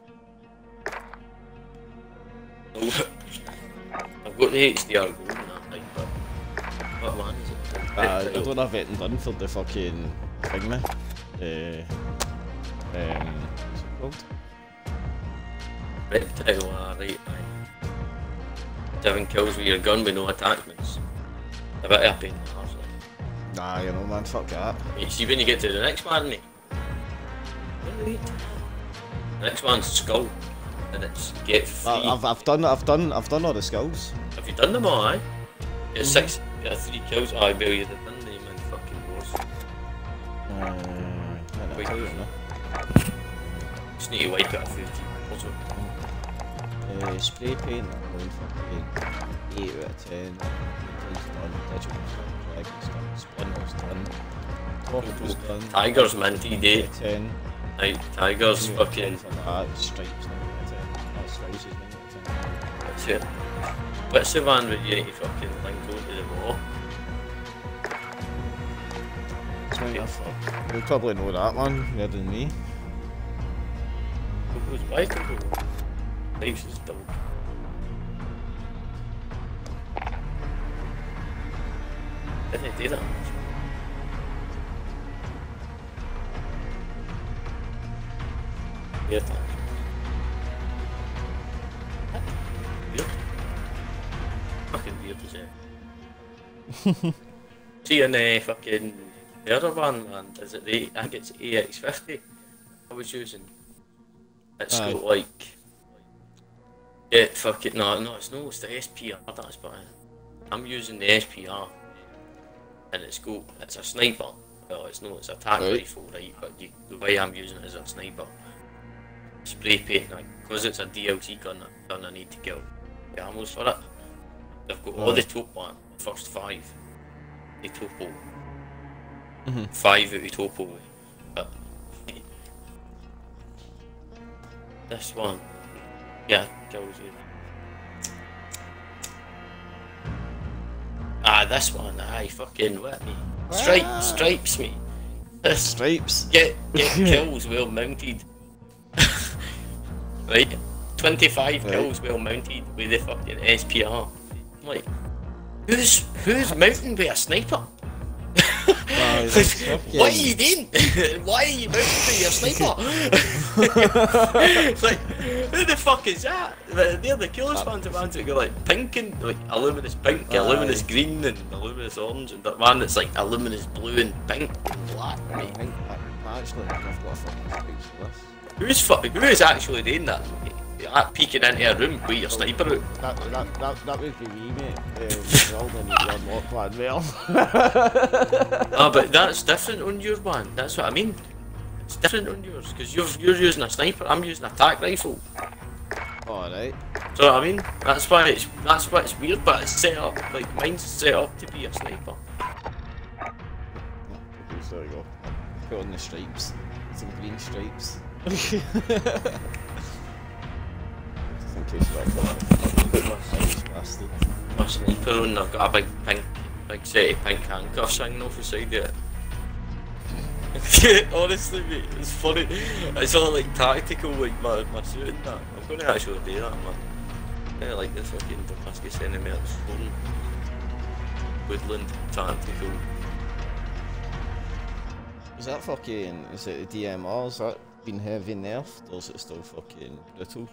I've got the HDR going that thing, but what one is it? Uh, I don't have it done for the fucking thing, man. Uh, um, called? Reptile, ah, right, aye. Seven kills with your gun with no attachments. A bit of a pain in the arse, like. Nah, you know, man, fuck that. You see when you get to the next one, mate. The next one's skull, and it's get free. I- I've, I've done, I've done, I've done all the skulls. Have you done them all, aye? Get Mm-hmm. six, get three kills. Aye, Bill, you'd have done them in fucking wars. Uh, I Wait. tell you now. Just need to wipe it a few times. Also, Uh, spray paint, going fucking 8 out of 10. Please done. Digital stuff, dragon stuff, spindle's done. Top done. Tiger's minty day. 8 out of 10. Right, Tiger's Eight out of fucking. 10 for that. Stripes, 9 out of 10. That skulls is 9 out of What's it? What's the one with you fucking thing go to the wall? 10. It's 9 out of 10. You'll probably know that one better than me. Who goes by to the wall? Life's is dog. Didn't they do that? Weird. Weird. Fucking weird as it. See in the uh, fucking the other one, man. Is it the? I think it's AX-50 I was using. It's Aye. got like. Yeah, fuck it. No, no, it's no. It's the SPR. That's but I'm using the SPR, and it's got it's a sniper. Well, it's no, it's a tac Right. rifle, right? But you, the way I'm using it is a sniper. Spray paint, like, because it's a DLC gun, gun I need to kill the ammos for it. They've got all the top one, first five. The topo. Mhm. Five out of topo. This one, yeah, kills you. Ah, this one, I fucking what me. Stripe, Ah. stripes me. This Stripes. get get kills well mounted. right, twenty five Right. kills well mounted with the fucking SPR. Like, who's who's mounting with a sniper? Aye, Why are you doing? Why are you mounting with your sniper? it's like, who the fuck is that? They're the coolest ones, the ones that go like pink and like a luminous pink, a luminous green, and luminous orange, and that one that's like luminous blue and pink and black. I Mate. think, actually, I've got a fucking stripes for this. Who's fu- who is actually doing that? That peeking into a room with your sniper out. That, that, that, that would be me, mate. Um, we all need to unlock one well. Ah, but that's different on your one. That's what I mean. It's different on yours because you're you're using a sniper. I'm using a tac rifle. Alright. So I mean, that's why it's that's why it's weird. But it's set up like mine's set up to be a sniper. Okay, so there we go. Put on the stripes. Some green stripes. Just in case Irish uh, bastard. My sniper and I've got a big pink, big set of pink handcuffs hanging off the side of it. Honestly, mate, it's funny. It's all like tactical, like my, my suit and that. I'm to actually do that, man. Yeah, like the fucking Damascus enemy at Stone. Woodland tactical. Is that fucking? Is it the DMR? Is that been heavy nerfed, or is it still fucking brutal?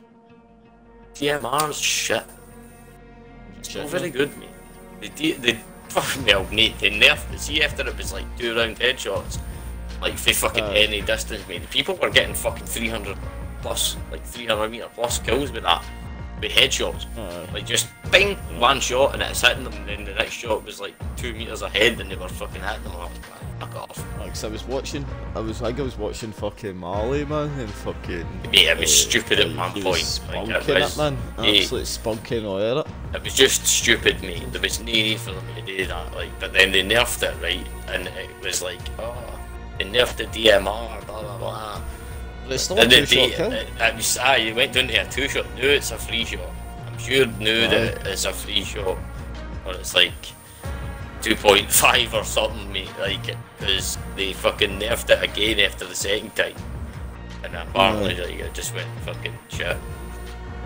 DMR's shit. It's not very good, mate. They, de- they, well, mate, they nerfed it. See, after it was like two round headshots, like for fucking Aye. any distance, mate. The people were getting fucking 300 plus, like 300 meter plus kills with that, with headshots. Aye. Like just bing, one shot and it's hitting them, and then the next shot was like two meters ahead and they were fucking hitting them. I was like, fuck off. Like, 'cause I was watching, I was like, I was watching fucking Marley, man, and fucking. Mate, it was uh, stupid at like, one point, was like, it spunking was- it, man. yeah. Spunking all it. It was just stupid, mate. There was no need for them to do that. Like, but then they nerfed it, right? And it was like, oh, they nerfed the DMR, blah blah blah. It's still a And then two shot kill. it, it was, ah, you went down to a two shot. No, it's a free shot. I'm sure knew that it's a free shot, or it's like 2.5 or something, mate. Like, because they fucking nerfed it again after the second time, and apparently, like, it just went fucking shit.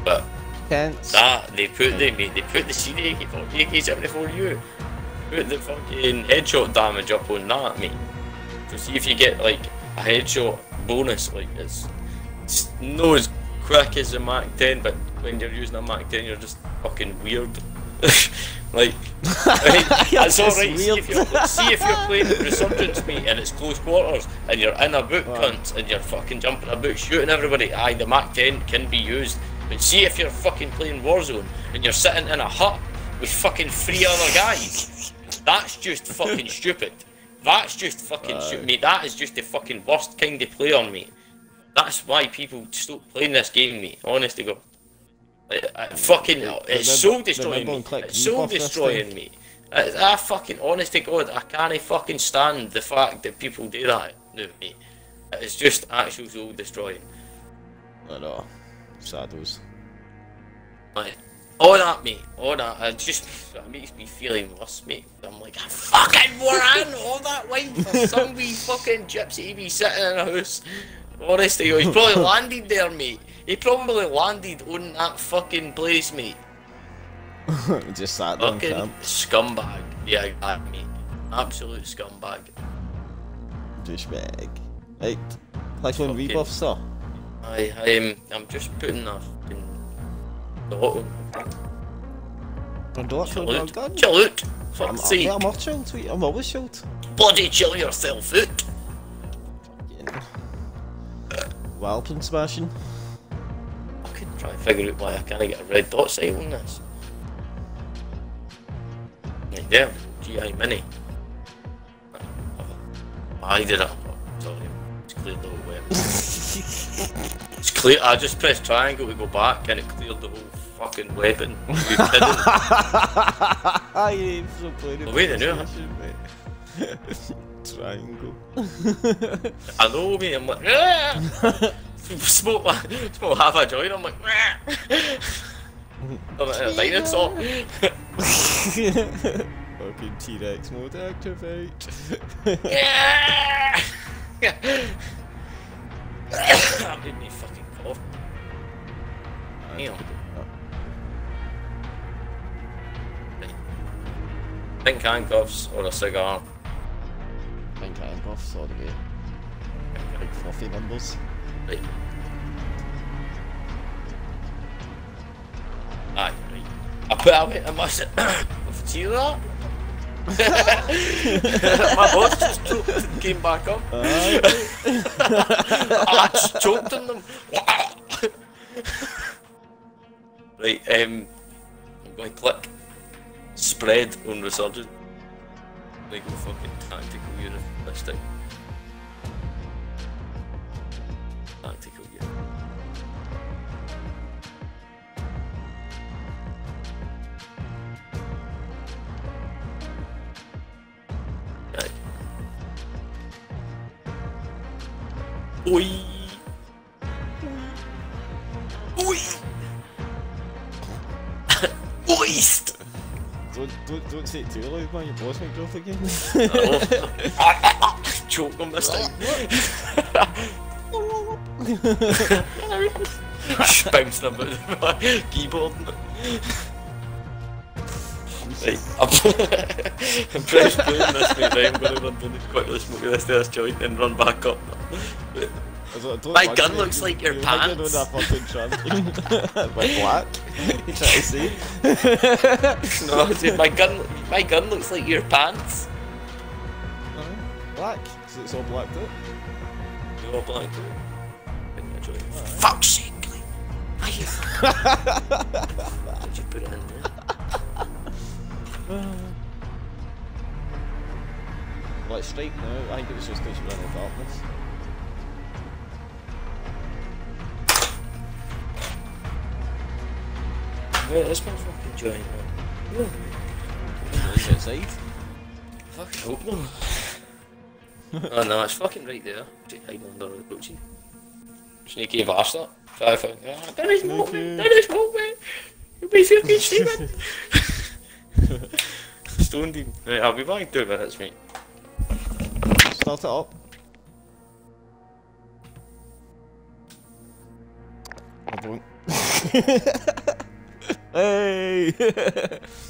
But Tense. that they put the mate, they put the CD AK seventy four U, put the fucking headshot damage up on that, mate. To see if you get like a headshot bonus, like it's, it's no as quick as a Mac 10, but when you're using a Mac 10, you're just fucking weird. like, right, that's It's alright. See, if you're- see if you're playing Resurgence, mate, and it's close quarters, and you're in a boot Right. cunt, and you're fucking jumping a boot shooting everybody. Aye, the Mac 10 can be used, but see if you're fucking playing Warzone, and you're sitting in a hut with fucking three other guys. That's just fucking stupid. That's just fucking stupid, mate. That is just the fucking worst kind of play on me. That's why people stop playing this game, mate. Honest to God. Like, uh, I fucking, it's so destroying me. It's so destroying me. I, I fucking, honest to God, I can't fucking stand the fact that people do that to me. It's just actual soul destroying. I know. Saddles. Like, Oh, all oh, that, mate, all that, it just it makes me feeling worse, mate. I'm like, I fucking ran all that way for some wee fucking gypsy to be sitting in a house. Honestly, he's probably landed there, mate. He probably landed on that fucking place, mate. Just sat there Fucking camp. scumbag. Yeah, that, mate. Absolute scumbag. Douchebag. Right. Fucking- rebuff, sir. I, I am, I'm just putting a fucking on. I'm not Chill I'm out. done. Chill out. I'm, Fuck's I'm, sake. yeah, I'm chilled, sweet. I'm always chilled. Bloody chill yourself out. Wildpin smashing. I could try and figure out why I can't get a red dot sight on this. Right there, GI Mini. I did it. Sorry, it's cleared the whole web. it's clear. I just pressed triangle to go back and it cleared the whole fucking weapon. You ain't so playing Oh, wait, I knew. Triangle. I know me. I'm like, "Ah!" smoke, smoke half a joint. I'm like, "Ah!" I'm like a dinosaur. Fucking T-Rex mode activate. Yeah! that made me fucking cough. Damn. Pink handcuffs or a cigar. Pink handcuffs all the way. Big fluffy numbers. Right. Aye, right. I put out it, I must see that? My boss just choked and came back up. I just choked on them. right, um, I'm going to click spread resurgent. They go fucking tactical unit this time. Tactical unit. Right. Oi! Oi! Oist! Don't, don't, don't say it too loud, man. Your boss might off again. Choke him this time. Bouncing about the keyboard. Right, I'm, I'm on this mate, right, I'm gonna run down and quickly smoke this to this joint and run back up. I was like, don't My gun me, looks you- like your you think you're doing pants. a fucking tramp. With black. You trying to see? No, dude, my gun, my gun looks like your pants. Black. So it's all blacked out. You're all blind too. In the. Fuck's sake, like, why you? Did you put it in there? Like straight now, I think it was just because you were in the darkness. Where is my fucking joint, man? Leave it inside. Fucking hope no. oh no, it's fucking right there. Just hiding under the coaching. Sneaky bastard. Try to find. Ah, there is smoke, man. There is smoke, man. You be fucking Steven. Stoned him. Right, I'll be back in two minutes, mate. Start it up. I won't. Hey!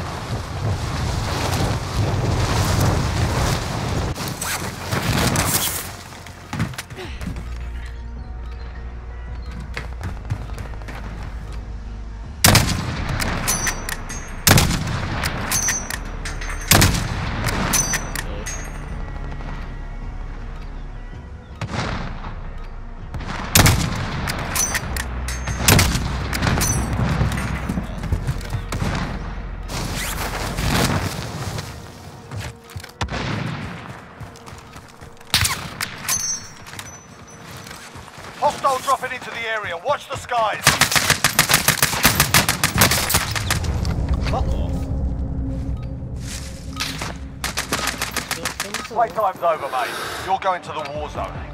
Area. Watch the skies. Fuck off. Playtime's over, mate. You're going to the war zone.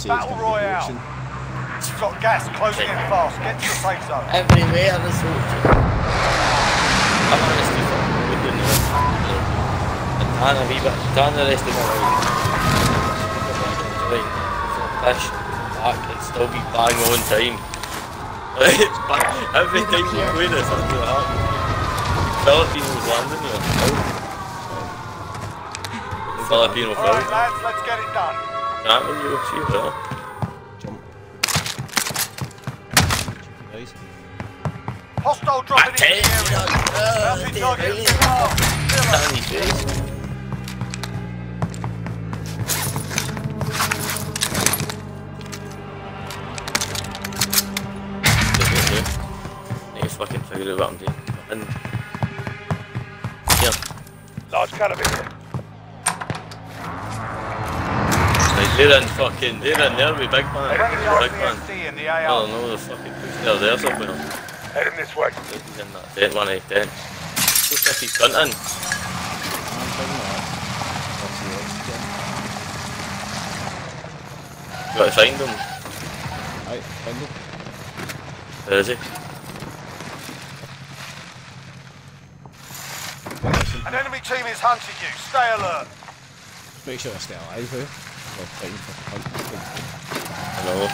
I'm gonna say Battle it's gonna Royale. be auction. You've got gas closing in fast. Get to the safe zone. Everywhere the soldier. I'm honestly fucking looking at it. And tan a wee bit, tan the rest of my life. Like, fish, back, it'd still be bang on time. it's bang, every time you play this, that's what happens. Filipinos landing here. Oh. Filipino All right, film. lads, let's get it done. Nah, when you see that. Guys. Hostile dropping into the area. Bounty target is marked. Zero. Tiny face. Need to fucking out what I'm doing. And yeah, Large caliber. They're in fucking, they're in there with big man, big man. RCSD in the I don't know, they're fucking they're there somewhere. Heading this way. He's in that tent, one of the tents. Looks like he's hunting. I'm thinking that. What's the oxygen? Got to find him. Right, find him. Where is he? An enemy team is hunting you. Stay alert. Make sure I stay alive, eh? Well, fighting for. Hello.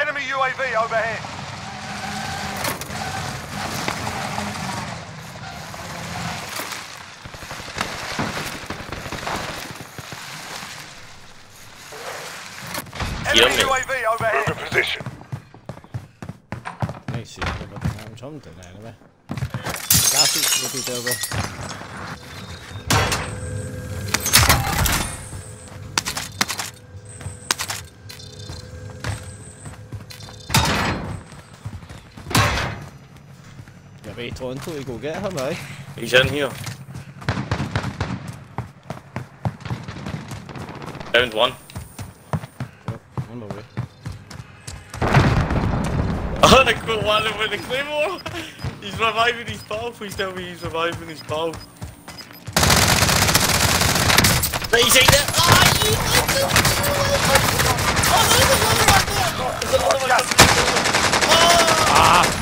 Enemy UAV overhead. Hear Enemy. UAV overhead. Move in position. Nice, see, I'm jumping to the enemy. Gas it, will be there, bro. You wait on until we go get him, eh? He's in here. Round one. Yep, on my way. Oh, I got one with the claymore! He's reviving his pal. Please tell me he's reviving his pal. Right, he's in there. Ah, you Oh, there's another one there! There's another one there. Ah!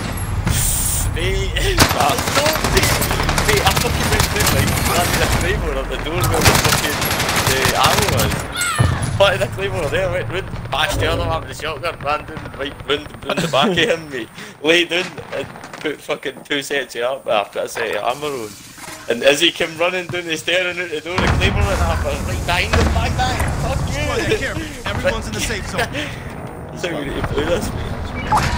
No, mate, I fucking went through like planted a claymore at the door where the fucking the arrow was. Planted a claymore there, went round, bashed the other one with the shotgun, ran down, right round, round the back of him, mate. Lay down and put fucking two sets of armor, after a set of armor on. And as he came running down the stair and out the door, the claymore went off, I was right behind him, bang bang, fuck you! Everyone's in the safe zone. That's how we need to play this, mate.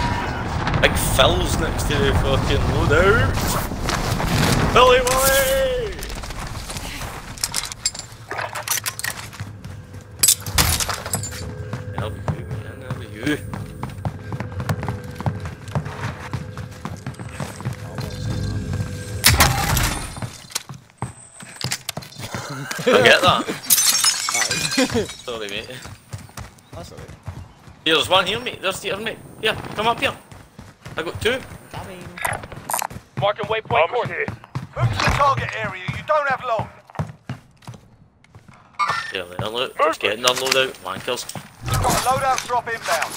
Big Phil's next to the fucking loadout. Billy Willy! That'll be you, man. That'll be you. I get that. Sorry, mate. That's alright. Here, there's one here, mate. There's the other, mate. Here, come up here. I got two. Marking waypoint Almost course. here. Move to the target area. You don't have long. Yeah, there, look. Just getting their loadout. Wankers. Got a loadout drop inbound.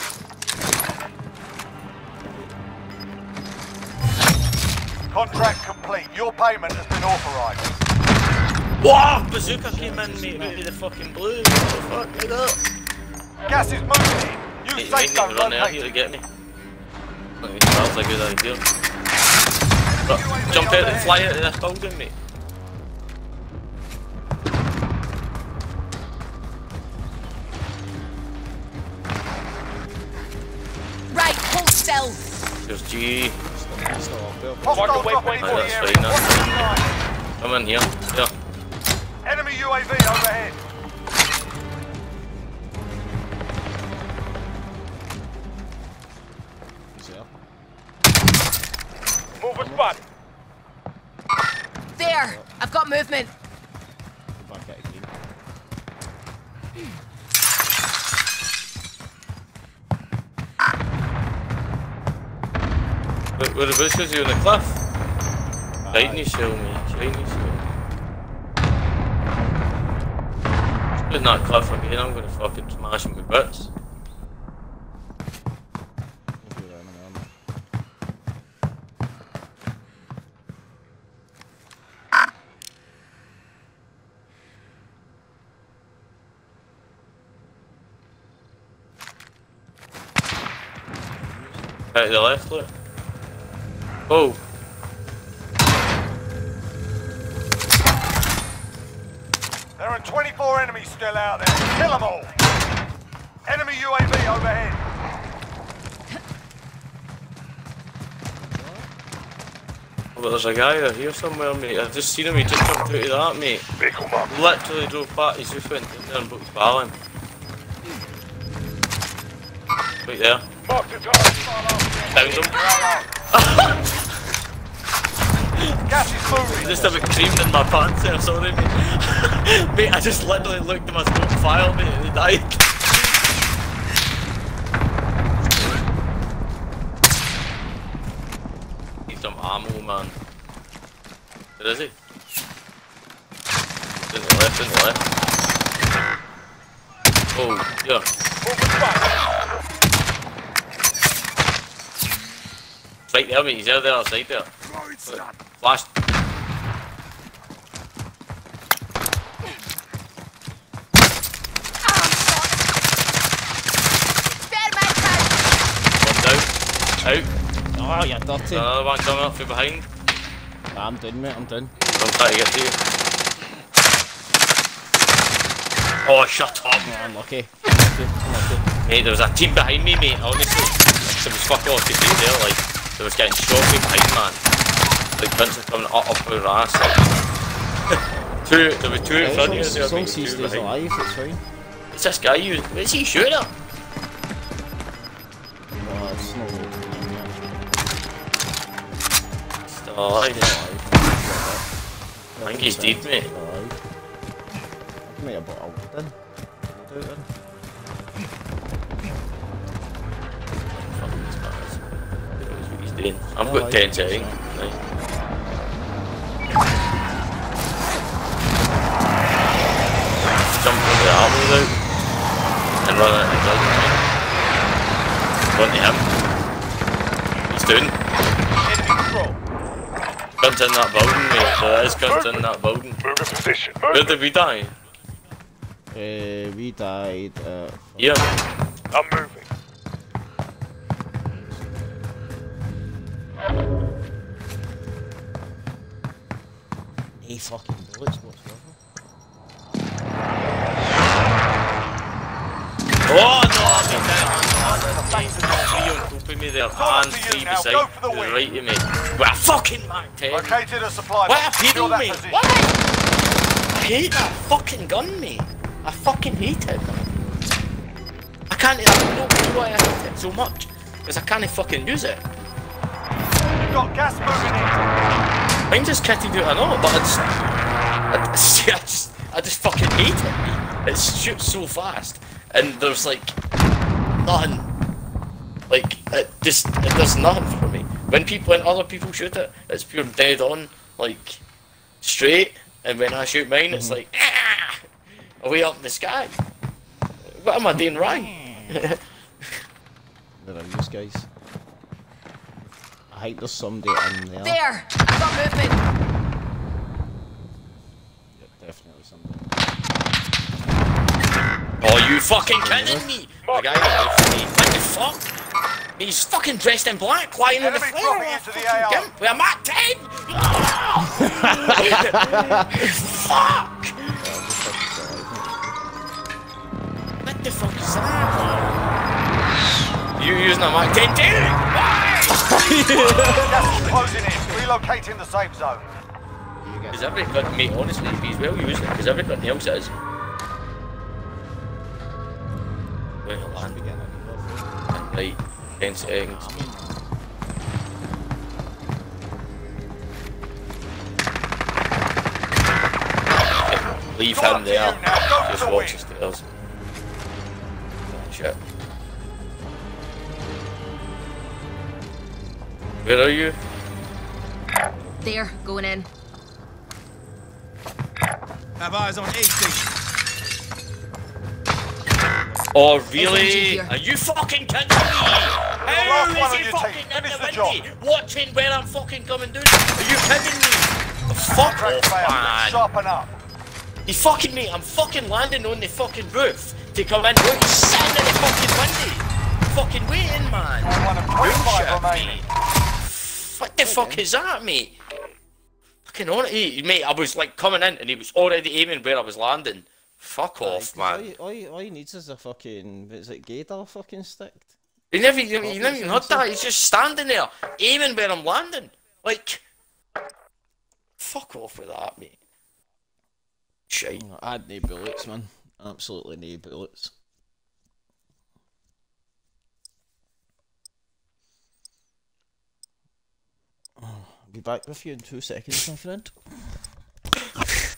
Contract complete. Your payment has been authorized. Whoa! Bazooka came in, mate. Out of the fucking blue. What the fuck? Look at that. Gas is moving in. New Mate, you safe might need zone to run out here to get me. Okay, that was a good idea. Right, jump out and fly out of this building, mate. Right, hold still. There's G. Still, still up there. Hostile Mark the dropping waypoint. That's fine, that's Watch the line. Come in here. Yeah. Enemy UAV overhead. Move a spot. There, I've got movement. Go back at green. Where, where the bush is he on the cliff? Shiny shell, mate. Shiny shell. Putting that cliff again, I'm gonna fucking smash him with bits. We'll do that in a minute. Out to the left, look. Oh, There are 24 enemies still out there. Kill them all. Enemy UAV overhead. but there's a guy out here somewhere, mate. I've just seen him, he just jumped out of that, mate. Vehicle mark. Literally drove back, he's just went in there and booked balling. Right there. Mark the moving. Just bit creamed in my pants there, sorry mate. mate, I just literally looked at my scope file, mate, and he died. Need some ammo, man. Where is he? To the left, to the left. Oh, yeah. Right there, mate. He's out there outside there. Flash. Spare med pad. One down. Out. Oh, you're dirty. Another one coming up from behind. Nah, I'm done, mate. I'm done. I'm trying to get to you. Oh, shut up. Oh, unlucky. Unlucky. Unlucky. Mate, there was a team behind me, mate, honestly. There was fuck all could do there, like, there was getting shot behind, man. Like, guns are coming up, up our ass, like. two, there was two in front of as long as he stays alive, it's fine. It's this guy, you, is he shooting at? No, it's not. Still alive. I think he's dead, mate. Alive. I can make a bottle then. Do it then. 15. I've no, got 10 to 8. Jump on the armor out and run at his the team. Run to him. He's doing. Guns in that building, mate. There is guns in that building. Position. Where did we die? Uh, we died. Uh, yeah. I'm moving. Eight fucking bullets whatsoever. Oh no! I'm Three on top of me there, up and three beside Go for the to the right of me. We're fucking Mark 10. Located a supply What box. a Secure pedo, mate! What? I hate that fucking gun, mate. I fucking hate it. I can't. I don't know why I hate it so much. Because I can't fucking use it. You've got gas moving in. Mine just can't do it at all, but I just, I, just- I just, I just fucking hate it. It shoots so fast, and there's like nothing. Like it just, it does nothing for me. When people, when other people shoot it, it's pure dead on, like straight, and when I shoot mine, it's like ah, away up in the sky. What am I doing right? Where are these guys? I think there's somebody in there. There. I've got movement. Yeah, definitely somebody. Oh, you fucking kidding me? The guy on the What the fuck? He's fucking dressed in black, lying on the Enemy floor. dropping into the AR. gimp. We're Mark 10! fuck! What the fuck is that? You using a Mark 10 too? Closing in. Relocating the safe zone. Because everything, mate, honestly, he's well using it, because everything else is. Wait, hold on. Right, 10 seconds. Leave him there. Just watch the stairs. Shit. Where are you? There. Going in. Have eyes on A station. Oh, really? Are you fucking kidding me? How last one he fucking team. in Finish the the windy, watching where I'm fucking coming down? Are you kidding me? Fuck Contract off, oh, failed. man. Sharpen up. He's fucking me. I'm fucking landing on the fucking roof to come in. Look, he's sitting in the fucking windy. Fucking waiting, man. One of 25 Bullshit, remaining. mate. What the fuck is that, mate? Fucking on it, mate. I was like coming in and he was already aiming where I was landing. Fuck off, All man. he, all, he, all he needs is a fucking, is it gator fucking stick? He never, he never, he never even heard that. He's just standing there, aiming where I'm landing. Like, fuck off with that, mate. Shite. I had no bullets, man. Absolutely no bullets. I'll be back with you in two seconds, my friend.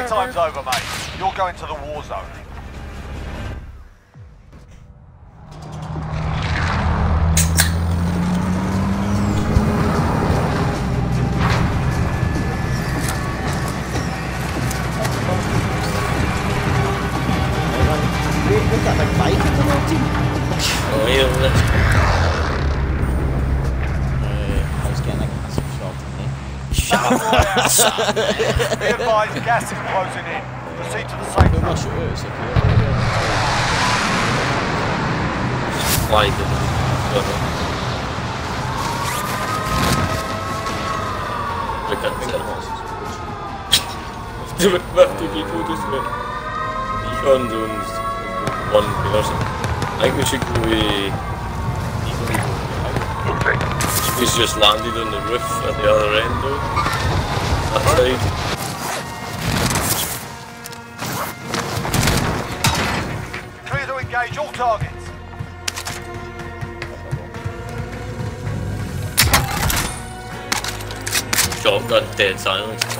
Playtime's over, mate. You're going to the war zone. Look, look advised, gas is closing in. Proceed to the safe Who am I zone. shooting? It's okay. slide it. Look I think at the that. boss is good. Du mit 50 people das mit. Ich und uns one person. Eigentlich should we He's uh, just landed on the roof at the other end though. That side. Shotgun dead silence.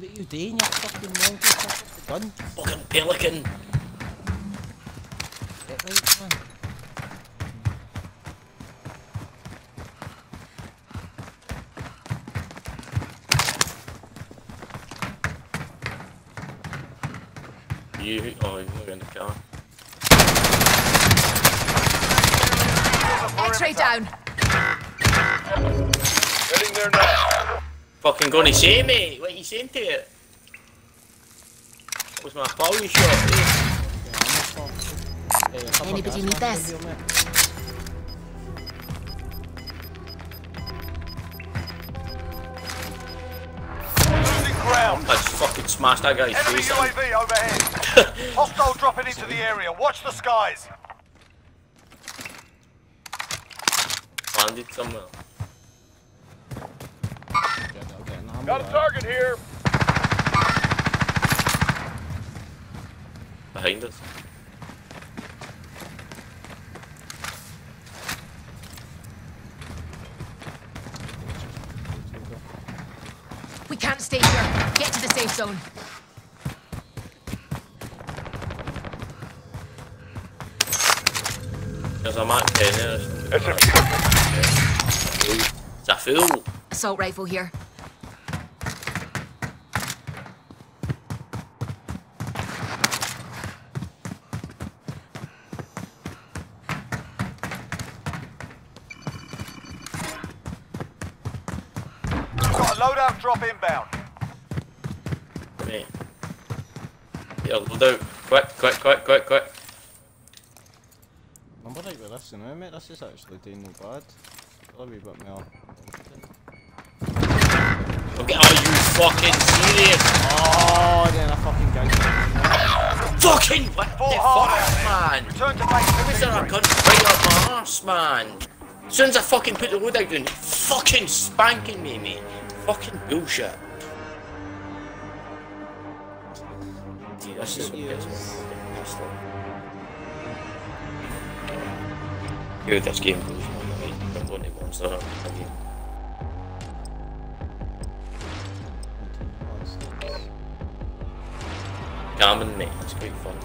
what are you doing, you fucking monkey? Fuck off the gun. Fucking pelican! Get right, man. You, oh, you're in the car. X-ray down. Heading there now. Fucking gonna say me! What you saying to it? That was my power shot, eh? Yeah, I'm a fuck. A couple of Anybody need this? in. Losing ground. I just fucking smashed that guy's Enemy face in. UAV overhead. Hostile dropping into the area. Watch the skies. Landed somewhere. Got a target here. Behind us. We can't stay here. Get to the safe zone. There's a Mac 10 there. It's a It's a fool. Assault rifle here. Loadout drop inbound. Mate. Yeah, load out. Quick, quick, quick, quick, quick. I'm alright with this now, mate. This is actually doing no bad. A wee bit more. Okay, are you fucking serious? Oh, then a fucking guy. Fucking what Full the oh, fuck, oh, oh. man? Return to base How is there a gun right up my arse, man? As soon as I fucking put the loadout down, fucking spanking me, mate. Fucking bullshit. Here this game goes, man. Right, I'm going to Monster Hunter again. Gammon, mate. It's great fun.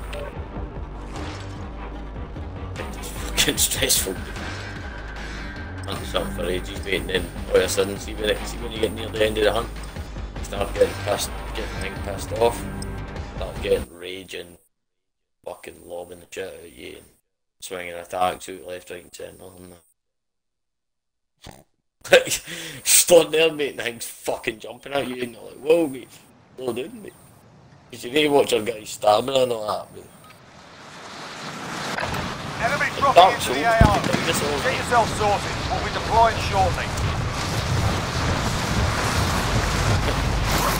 It's fucking stressful. Hunt something for ages, waiting then all of a sudden, see when, it, see when you get near the end of the hunt, attacks left, right, and centre. Like, stood there, mate, and things fucking jumping at you, and you're like, whoa, mate, slow down, mate. Because you need to watch your guys stamina and all that, mate. Enemy dropping into the AR. like this all- Get yourself sorted. We'll be deploying shortly.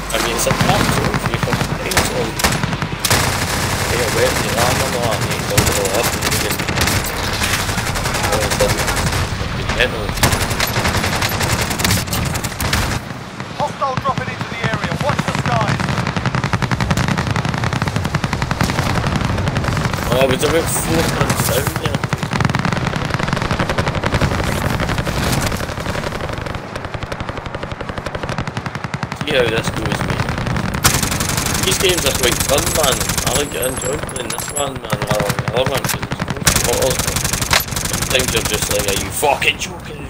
I mean, it's a tough tool for you fucking things, so... Take a weapon, your armor, and all that, mate, build it all up, and you can... All of a sudden, fucking metal. Hostile dropping into the area. Watch the skies. Oh, I months down there. See how this goes, mate. These games are quite fun, man. I like I enjoy playing this one, man, I love, other one, because it's sometimes you're just like, are you fucking joking?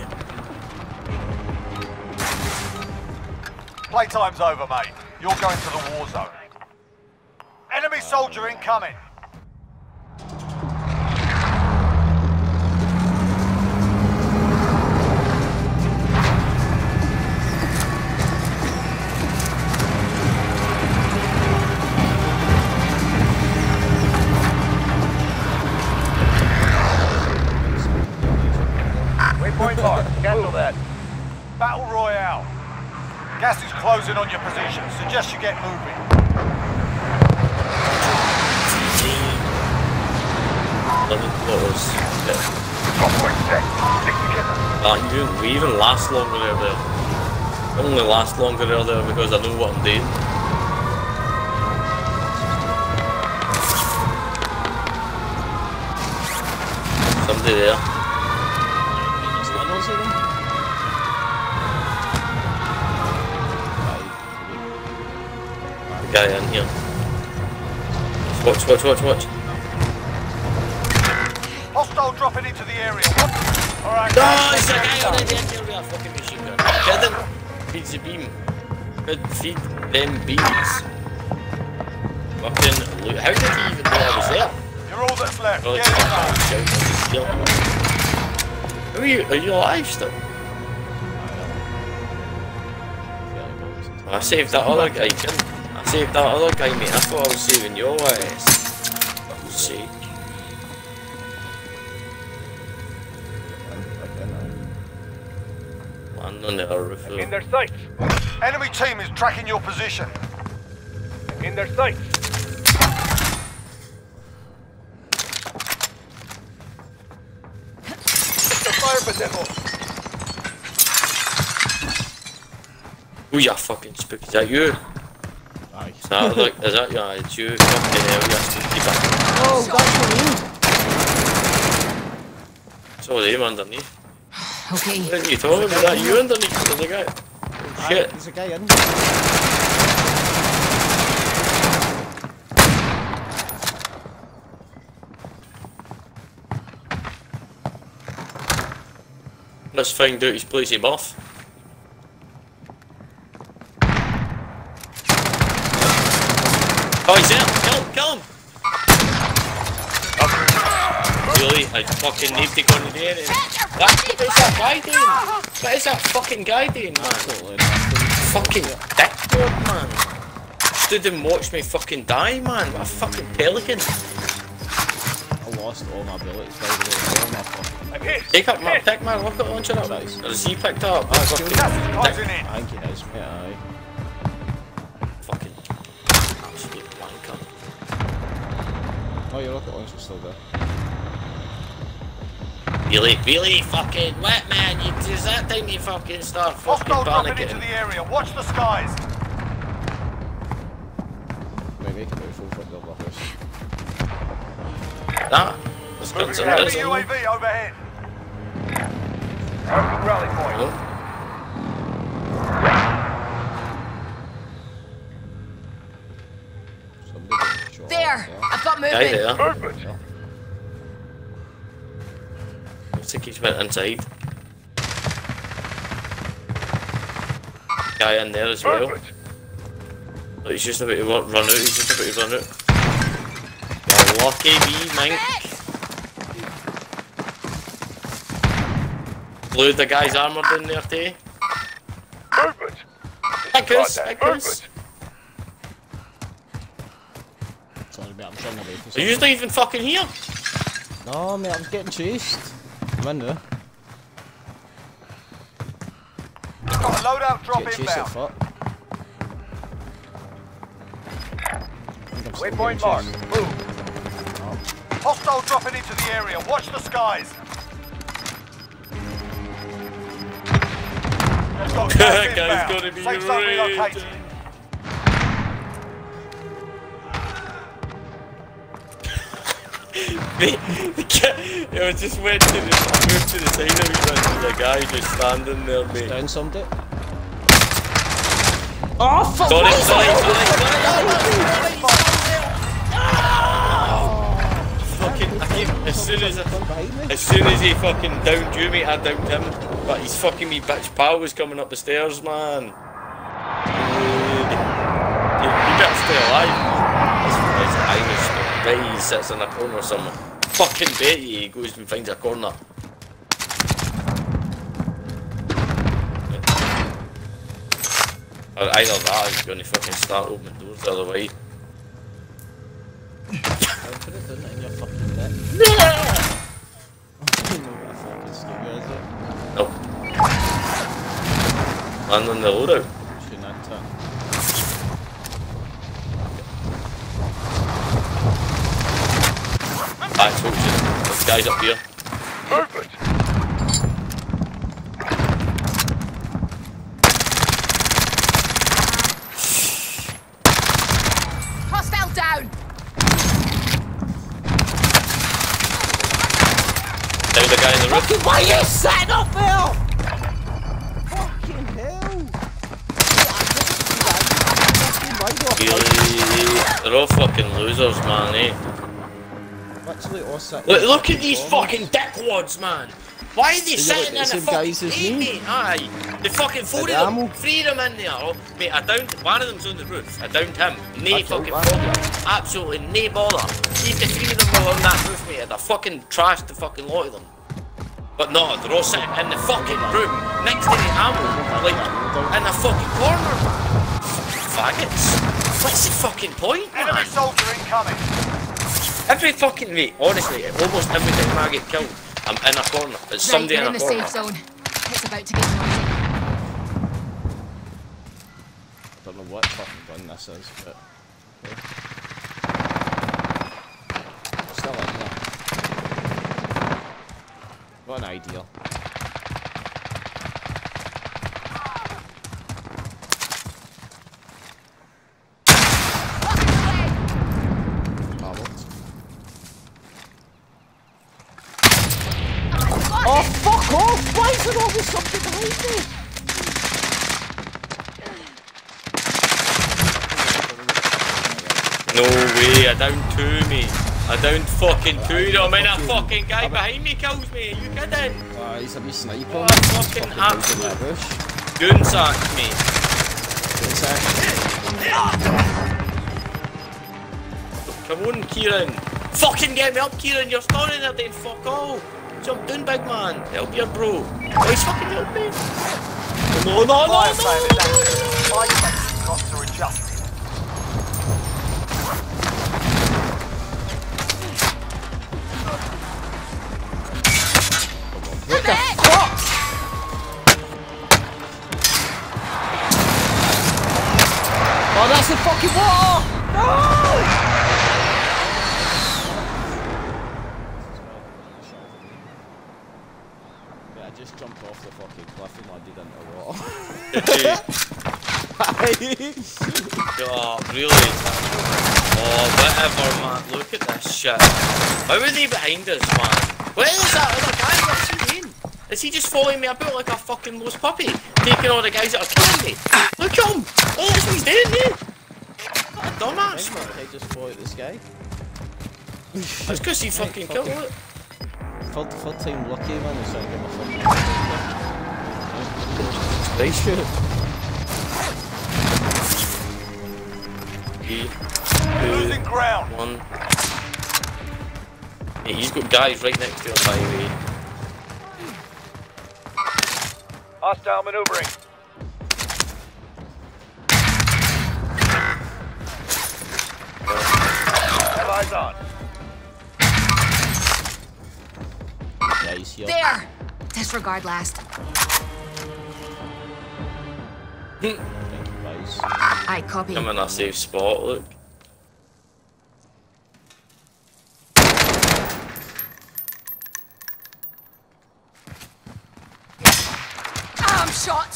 Playtime's over, mate. You're going to the war zone. Enemy soldier incoming. Battle Royale. Gas is closing on your position. Suggest you get moving. Living quarters. Yeah. Ah, you, we even last longer there. I only last longer there, there because I know what I'm doing. Somebody there. Guy in here. Watch, watch, watch, watch. Hostile dropping into the area. All right. No, guys, it's a get guy already in here with a fucking machine gun. Kidding? Feeds the beam. Feed them beams. Fucking loot. How did he even know I was there? You're all that's left. Oh, Get it's it not done. shout, I'm just yelling. Are you, are you alive still? I saved that other guy, Ken. I saved that other guy, mate. I thought I was saving your ass. Fuck's sake. Land on the roof. In their sights. Enemy team is tracking your position. In their sights. The fire battalion. Ooh, you fucking spook. Is that you? Aye. Is that, like, is that you? Aye, It's you. Fucking hell, you spooky bastard. Oh, that's Saw him underneath. Okay. What are you talking about? That you underneath? There's a guy. Oh, Aye, shit. There's a guy in. Let's find out his place of birth. Oh, he's there! Kill him! Kill him! Really? I fucking need to go in the area. That, what is that guy doing? What is that fucking guy doing, man? fucking dickboard, man. Stood and watched me fucking die, man. What a fucking pelican. I lost all my bullets by the way. All my fucking. I'm. Take up my pick, man. Look at launcher up. Nice. Or is he picked up? Ah, fucking Gas is dick. I think it is, mate. Aye. Fucking absolute wanker. Oh, your rocket launcher's still there. Really, really fucking wet, man. You, is that time you fucking start fucking Hostile dropping into the area. Watch the skies. Wait, make it full front of the house. That was Moving guns in heavy there. UAV overhead. Marking rally point. Oh, Somebody got shot. There! I've got guy movement. there. Movement. He's went inside. Guy in there as well. Movement. But he's just about to run out. He's just about to run out. You're lucky me, mink. Blew the guy's armour down there too. Movement. Pickers, Contact. pickers. Movement. Sorry, mate, I'm trying away from Are you something. not even fucking here? No, mate, I'm getting chased. I'm in there. Got a loadout drop Get inbound. foot. I think I'm still Waypoint getting marked. chased. Move. Hostile dropping into the area. Watch the skies. They've got Guy's gonna be Safe zone relocated. Mate, the guy, I just went to the, moved to the side of me and there's a guy just standing there, mate. Down somebody. Oh, fuck! Sorry, why is sorry, that- sorry, Fucking, I keep, as soon as I, as soon as he fucking downed you, mate, I downed him. But his fucking me bitch pal was coming up the stairs, man. You, you better stay alive. Bet he sits in a corner somewhere. Fucking bet he goes and finds a corner. Or either that or he's gonna fucking start opening doors the other way. I'll put it down in your fucking neck. I fucking scared you, is it? Nope. Man on the loadout. Shooting into it. I told you. Guy's up here. Movement. Hostile down! Down the guy in the roof. Fucking why you sitting up there? Fucking hell! Really? They're all fucking losers, man, eh? Literally all sitting. Look, look at these fucking dickwads, man. Why are they Is sitting like the in fucking guys plane, me? mate? Aye. The fucking four of them, three of them in there. Oh, mate, I downed, one of them's on the roof. I downed him. Nae fucking one. bother. Absolutely nae bother. See the three of them were on that roof, mate, I'd fucking trashed the fucking lot of them. But no, they're all sitting in the fucking room next to the ammo, like in a fucking corner. Faggots. What's the fucking point, man? Enemy soldier incoming. Every fucking mate, honestly, almost every time I get killed, I'm in a corner. It's Right, somebody we're in in a the corner. safe zone. It's about to get noisy. Don't know what fucking gun this is, but. okay. Still in there. Got an idea. Hamlet. Oh, fuck off! Why is there always something behind me? No way, I down two, mate. I down fucking two. I'm in a fucking guy behind me kills me. Are you kidding? Ah, he's a wee sniper. Oh, He's fucking hiding in absolute- that bush. Goon sacked me. It's actually- Come on, Kieran. Fucking get me up, Kieran. You're standing there then. Fuck all. Jump down, big man. Help your bro. Oh, he's fucking help me. No, no, no, no, Fire no, sale no, is no, active. no, no. Flight safety costs are adjusted. What Oh, that's the fucking wall! No! Yeah, I just jumped off the fucking cliff and landed into the water. Oh, really? Oh, whatever, man. Look at this shit. How are they behind us, man? What is that other guy? What's he doing? Is he just following me about like a fucking lost puppy? Taking all the guys that are killing me? Look at him! Oh, that's what he's doing there! What a dumbass, Remember, man. I just flew this guy. sky. That's because he fucking killed it. Third, third time lucky, man. He's trying to get my fucking. Spaceship. Three, Losing ground. one. Yeah, he's got guys right next to him, by the way. Hostile maneuvering. There! Disregard last. I copy. I'm in a safe spot, look. I'm shot!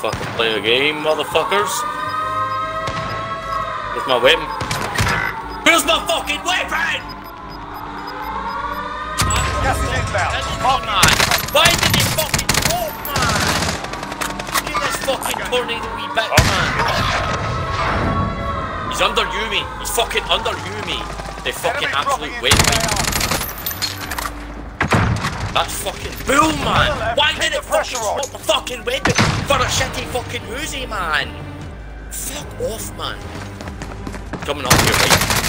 Fucking play a game, motherfuckers? Where's my weapon? Where's my fucking weapon? Gas is inbound. Come on! Why did he fucking walk, man? Look at this fucking tornado wee bit, man. He's under Yumi. He's fucking under Yumi. They fucking Enemy absolute into weapon. the AR. That's fucking bull, man. Why did it fucking swap the fucking weapon for a shitty fucking Uzi, man? Fuck off, man. Coming up here, right?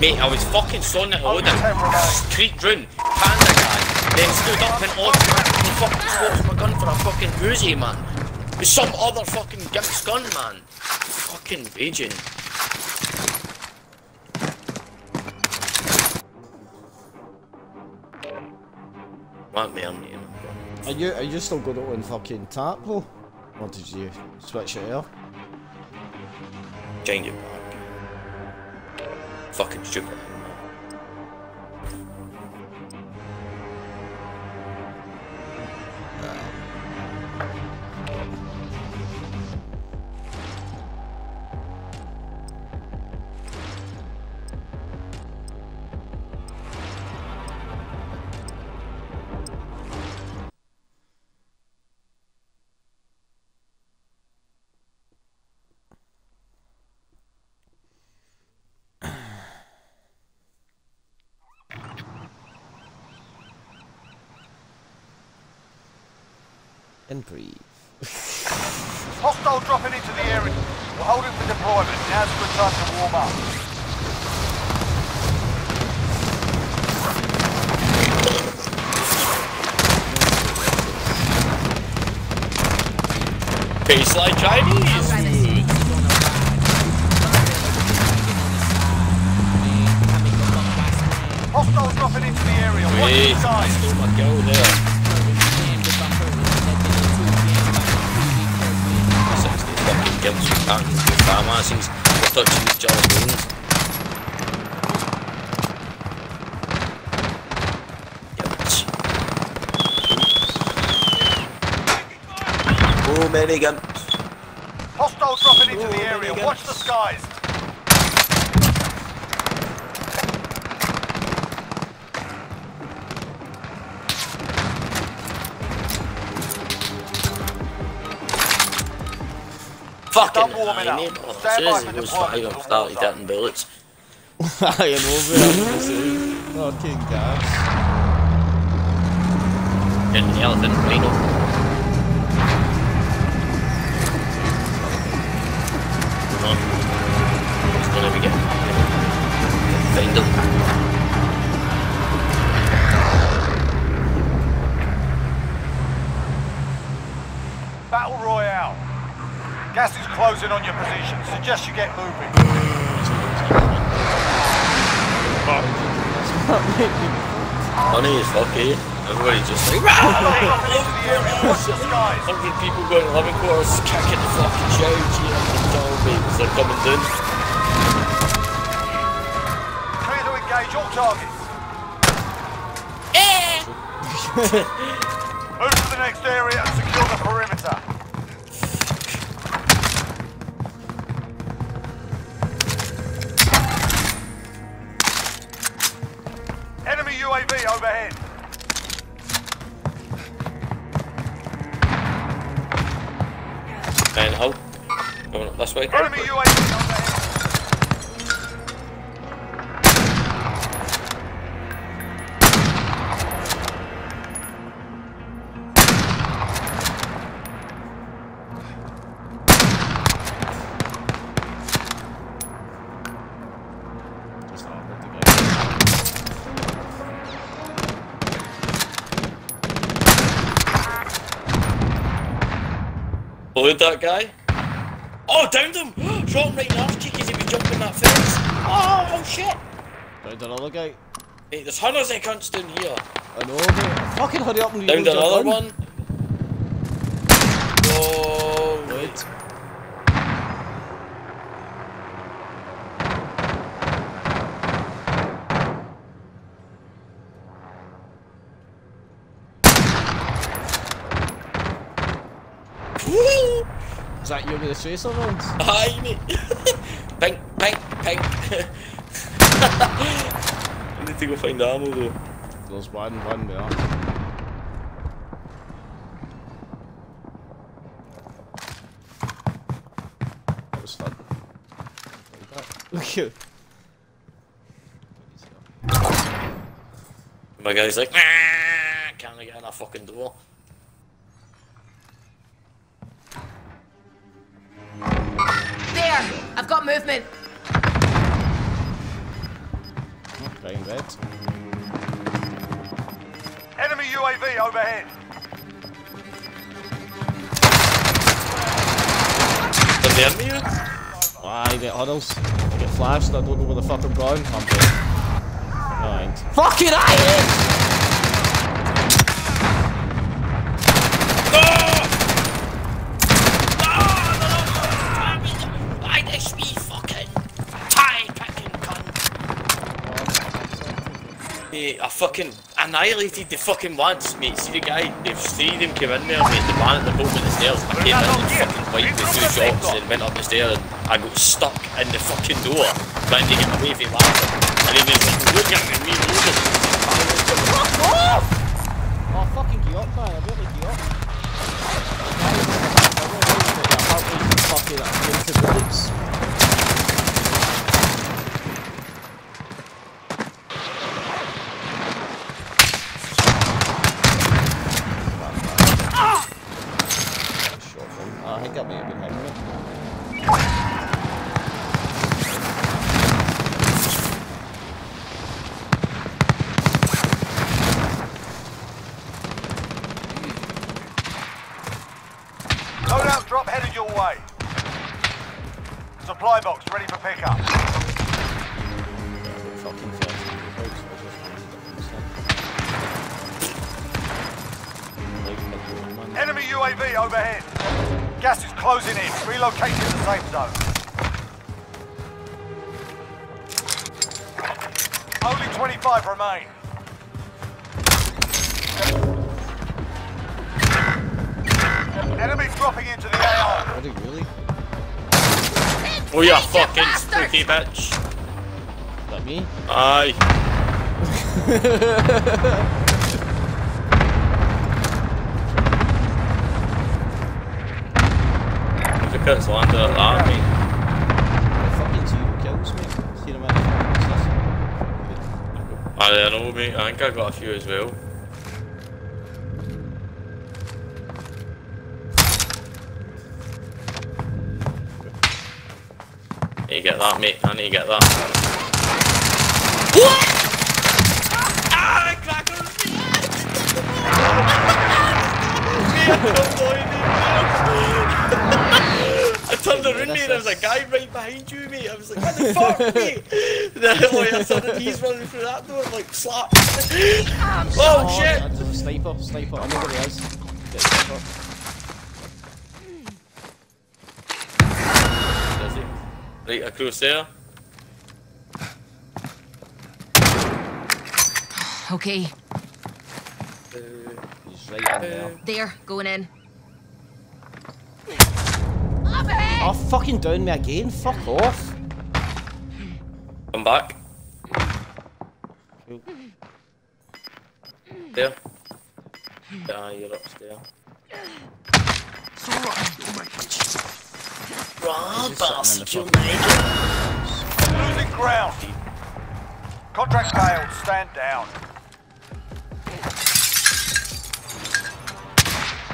Mate, I was fucking sawing it Only loading. 10 remain. Creeped round, panda guy, then stood up and automatically fucking swaps my gun for a fucking Uzi, man. With some other fucking gimp's gun, man. Fucking raging. What me, I'm. Are you are you still going on fucking tap though? Or did you switch it off? Change it back. Fucking stupid. And breathe. Hostile dropping into the area. We're holding for deployment. Now's a good time to warm up. Baseline Chinese! Hostile dropping into the area. Watch Wait, your I sides. stole my girl there. Fucking gimps with cannons with farmasses. We're touching each other's. Gimps. Oh, many gimps. Hostile dropping into the area. Watch the skies. Fucking Stop warming high, up. mate. Oh, Stand as soon as for it goes deployment. five, I've started hitting bullets. I know, but I'm the same. Fucking gas. Getting the elephant rhino. let me get find them. Closing on your position. Suggest you get moving. Funny as fuck, eh? Everybody's just like, hundred people going living quarters, kicking the fucking shit out here and tell me as they're coming down. Clear to engage all targets. Move to the next area and secure the Bullied that guy. Oh, downed him! Shot him right in the arse cheek as he was jumping that fence. Oh, oh shit! Downed another guy. Hey, there's hundreds of cunts down here. I know, mate. Fucking hurry up and Downed another one. Oh, Wait. Is that you with the tracer rounds? Hi, mate. pink, pink, pink. I need to go find ammo though. There's one, one there. That was fun. Look at My guy's like, "Ah, can't get in that fucking door. The fucking gone. I'm dead. Alright. Fucking iron! Why this me fucking tie picking cunt? Mate, I fucking annihilated the fucking lads, mate. See the guy? They've three of them came in there, mate. The man at the bottom of the stairs. I came in and fucking wiped the two shots and went up the stairs and I got stuck in the fucking door trying to get away from lads. And he was like, look at me, me loading. Fuck off! Oh, fucking get up, man. I really get up. I can't wait to fucking into bullets. Shotgun. UAV overhead. Gas is closing in. Relocate to the safe zone. Only 25 remain. Enemy dropping into the AO. What are you really? Oh, you You fucking bastard! spooky bitch. Is that me? Aye. Look at it's landed at that, mate. Fucking zero kills, mate. See the man. I don't know, mate. I think I got a few as well. need to get that, mate. I need to get that. What? Ah, cracker! guy right behind you, mate. I was like, what the fuck, mate? Then oh, all of a sudden, he's running through that door, like, slap. oh, shit! There's a sniper, sniper. I know where he is. Get the sniper. He? Right across there. Okay, He's right in there. there, going in. Oh, fucking down me again. Fuck off. I'm back. Cool. There. Yeah, you're upstairs. Run, bastard, you make Losing ground. Contract failed. Stand down.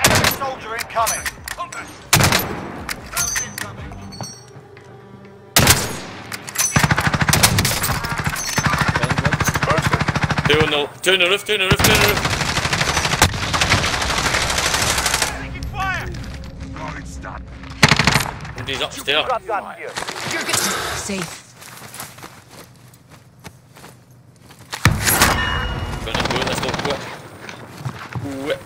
Enemy soldier incoming. Two on the, two on the roof, two on the roof, two on the roof. Taking Somebody's upstairs. Shotgun here. You're good. Safe. Gonna go, let's go quick. Quick.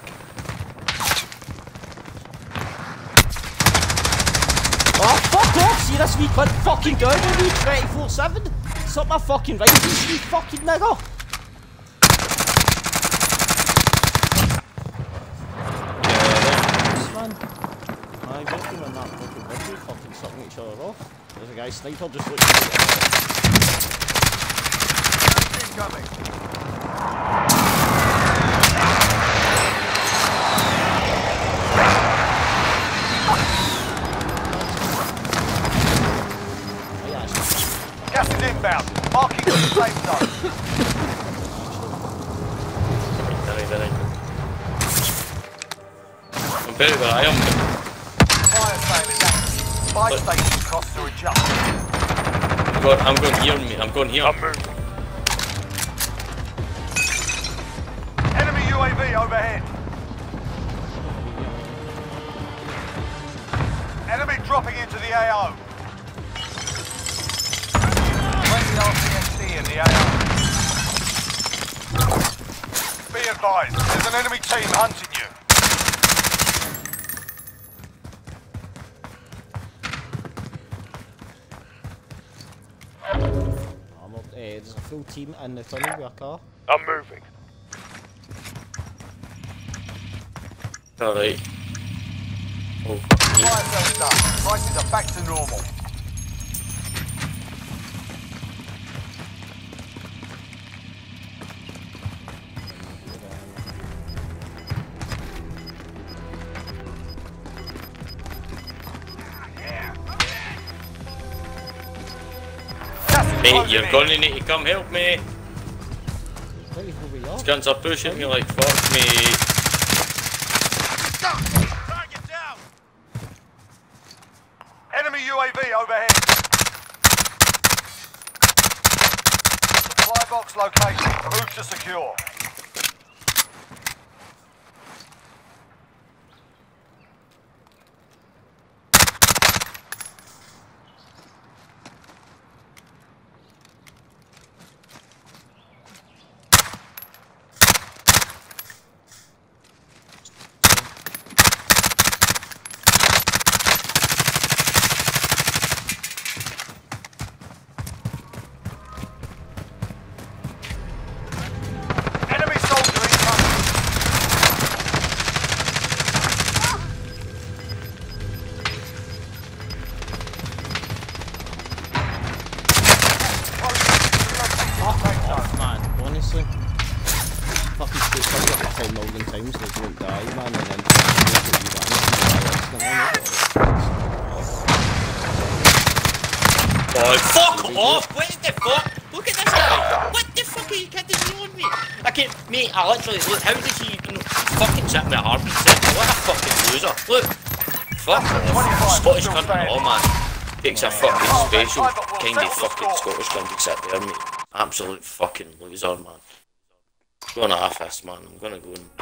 Oh, fuck off! See this wee cunt fucking down on me 24-7? Suck my fucking right, you fucking nigger! Yes, man. Aye, get them in that fucking window, fucking sucking each other off. There's a guy sniper just looking Incoming. I'm better than I am. Fire is active. Station costs. I'm going, I'm going here, mate. I'm going here. Enemy UAV overhead. Enemy dropping into the AO. In the AO. Be advised, there's an enemy team hunting you. Full team in the tunnel with a car. I'm moving. Alright. Oh, fuck me. Fire sales done. Prices are back to normal. Mate, you're gonna need to come help me. Where where we are? Guns are pushing me like fuck me. Enemy UAV overhead. Supply box location. Move to secure. Enemy soldier incoming. Fuck off, man. Honestly. Fucking stay covered up to 10 million times, they won't die, man, and then... Oh, fuck off! What the fuck? Look at this guy! What the fuck are you kidding me on me? I can't, look, how did he even fucking sit me heart and said, what a fucking loser. Look. Fuck off. Scottish country, oh man. Takes a fucking special. Kind of fucking. Scottish gets it there, mate. Absolute fucking loser, man. Going to half this, man. I'm gonna go and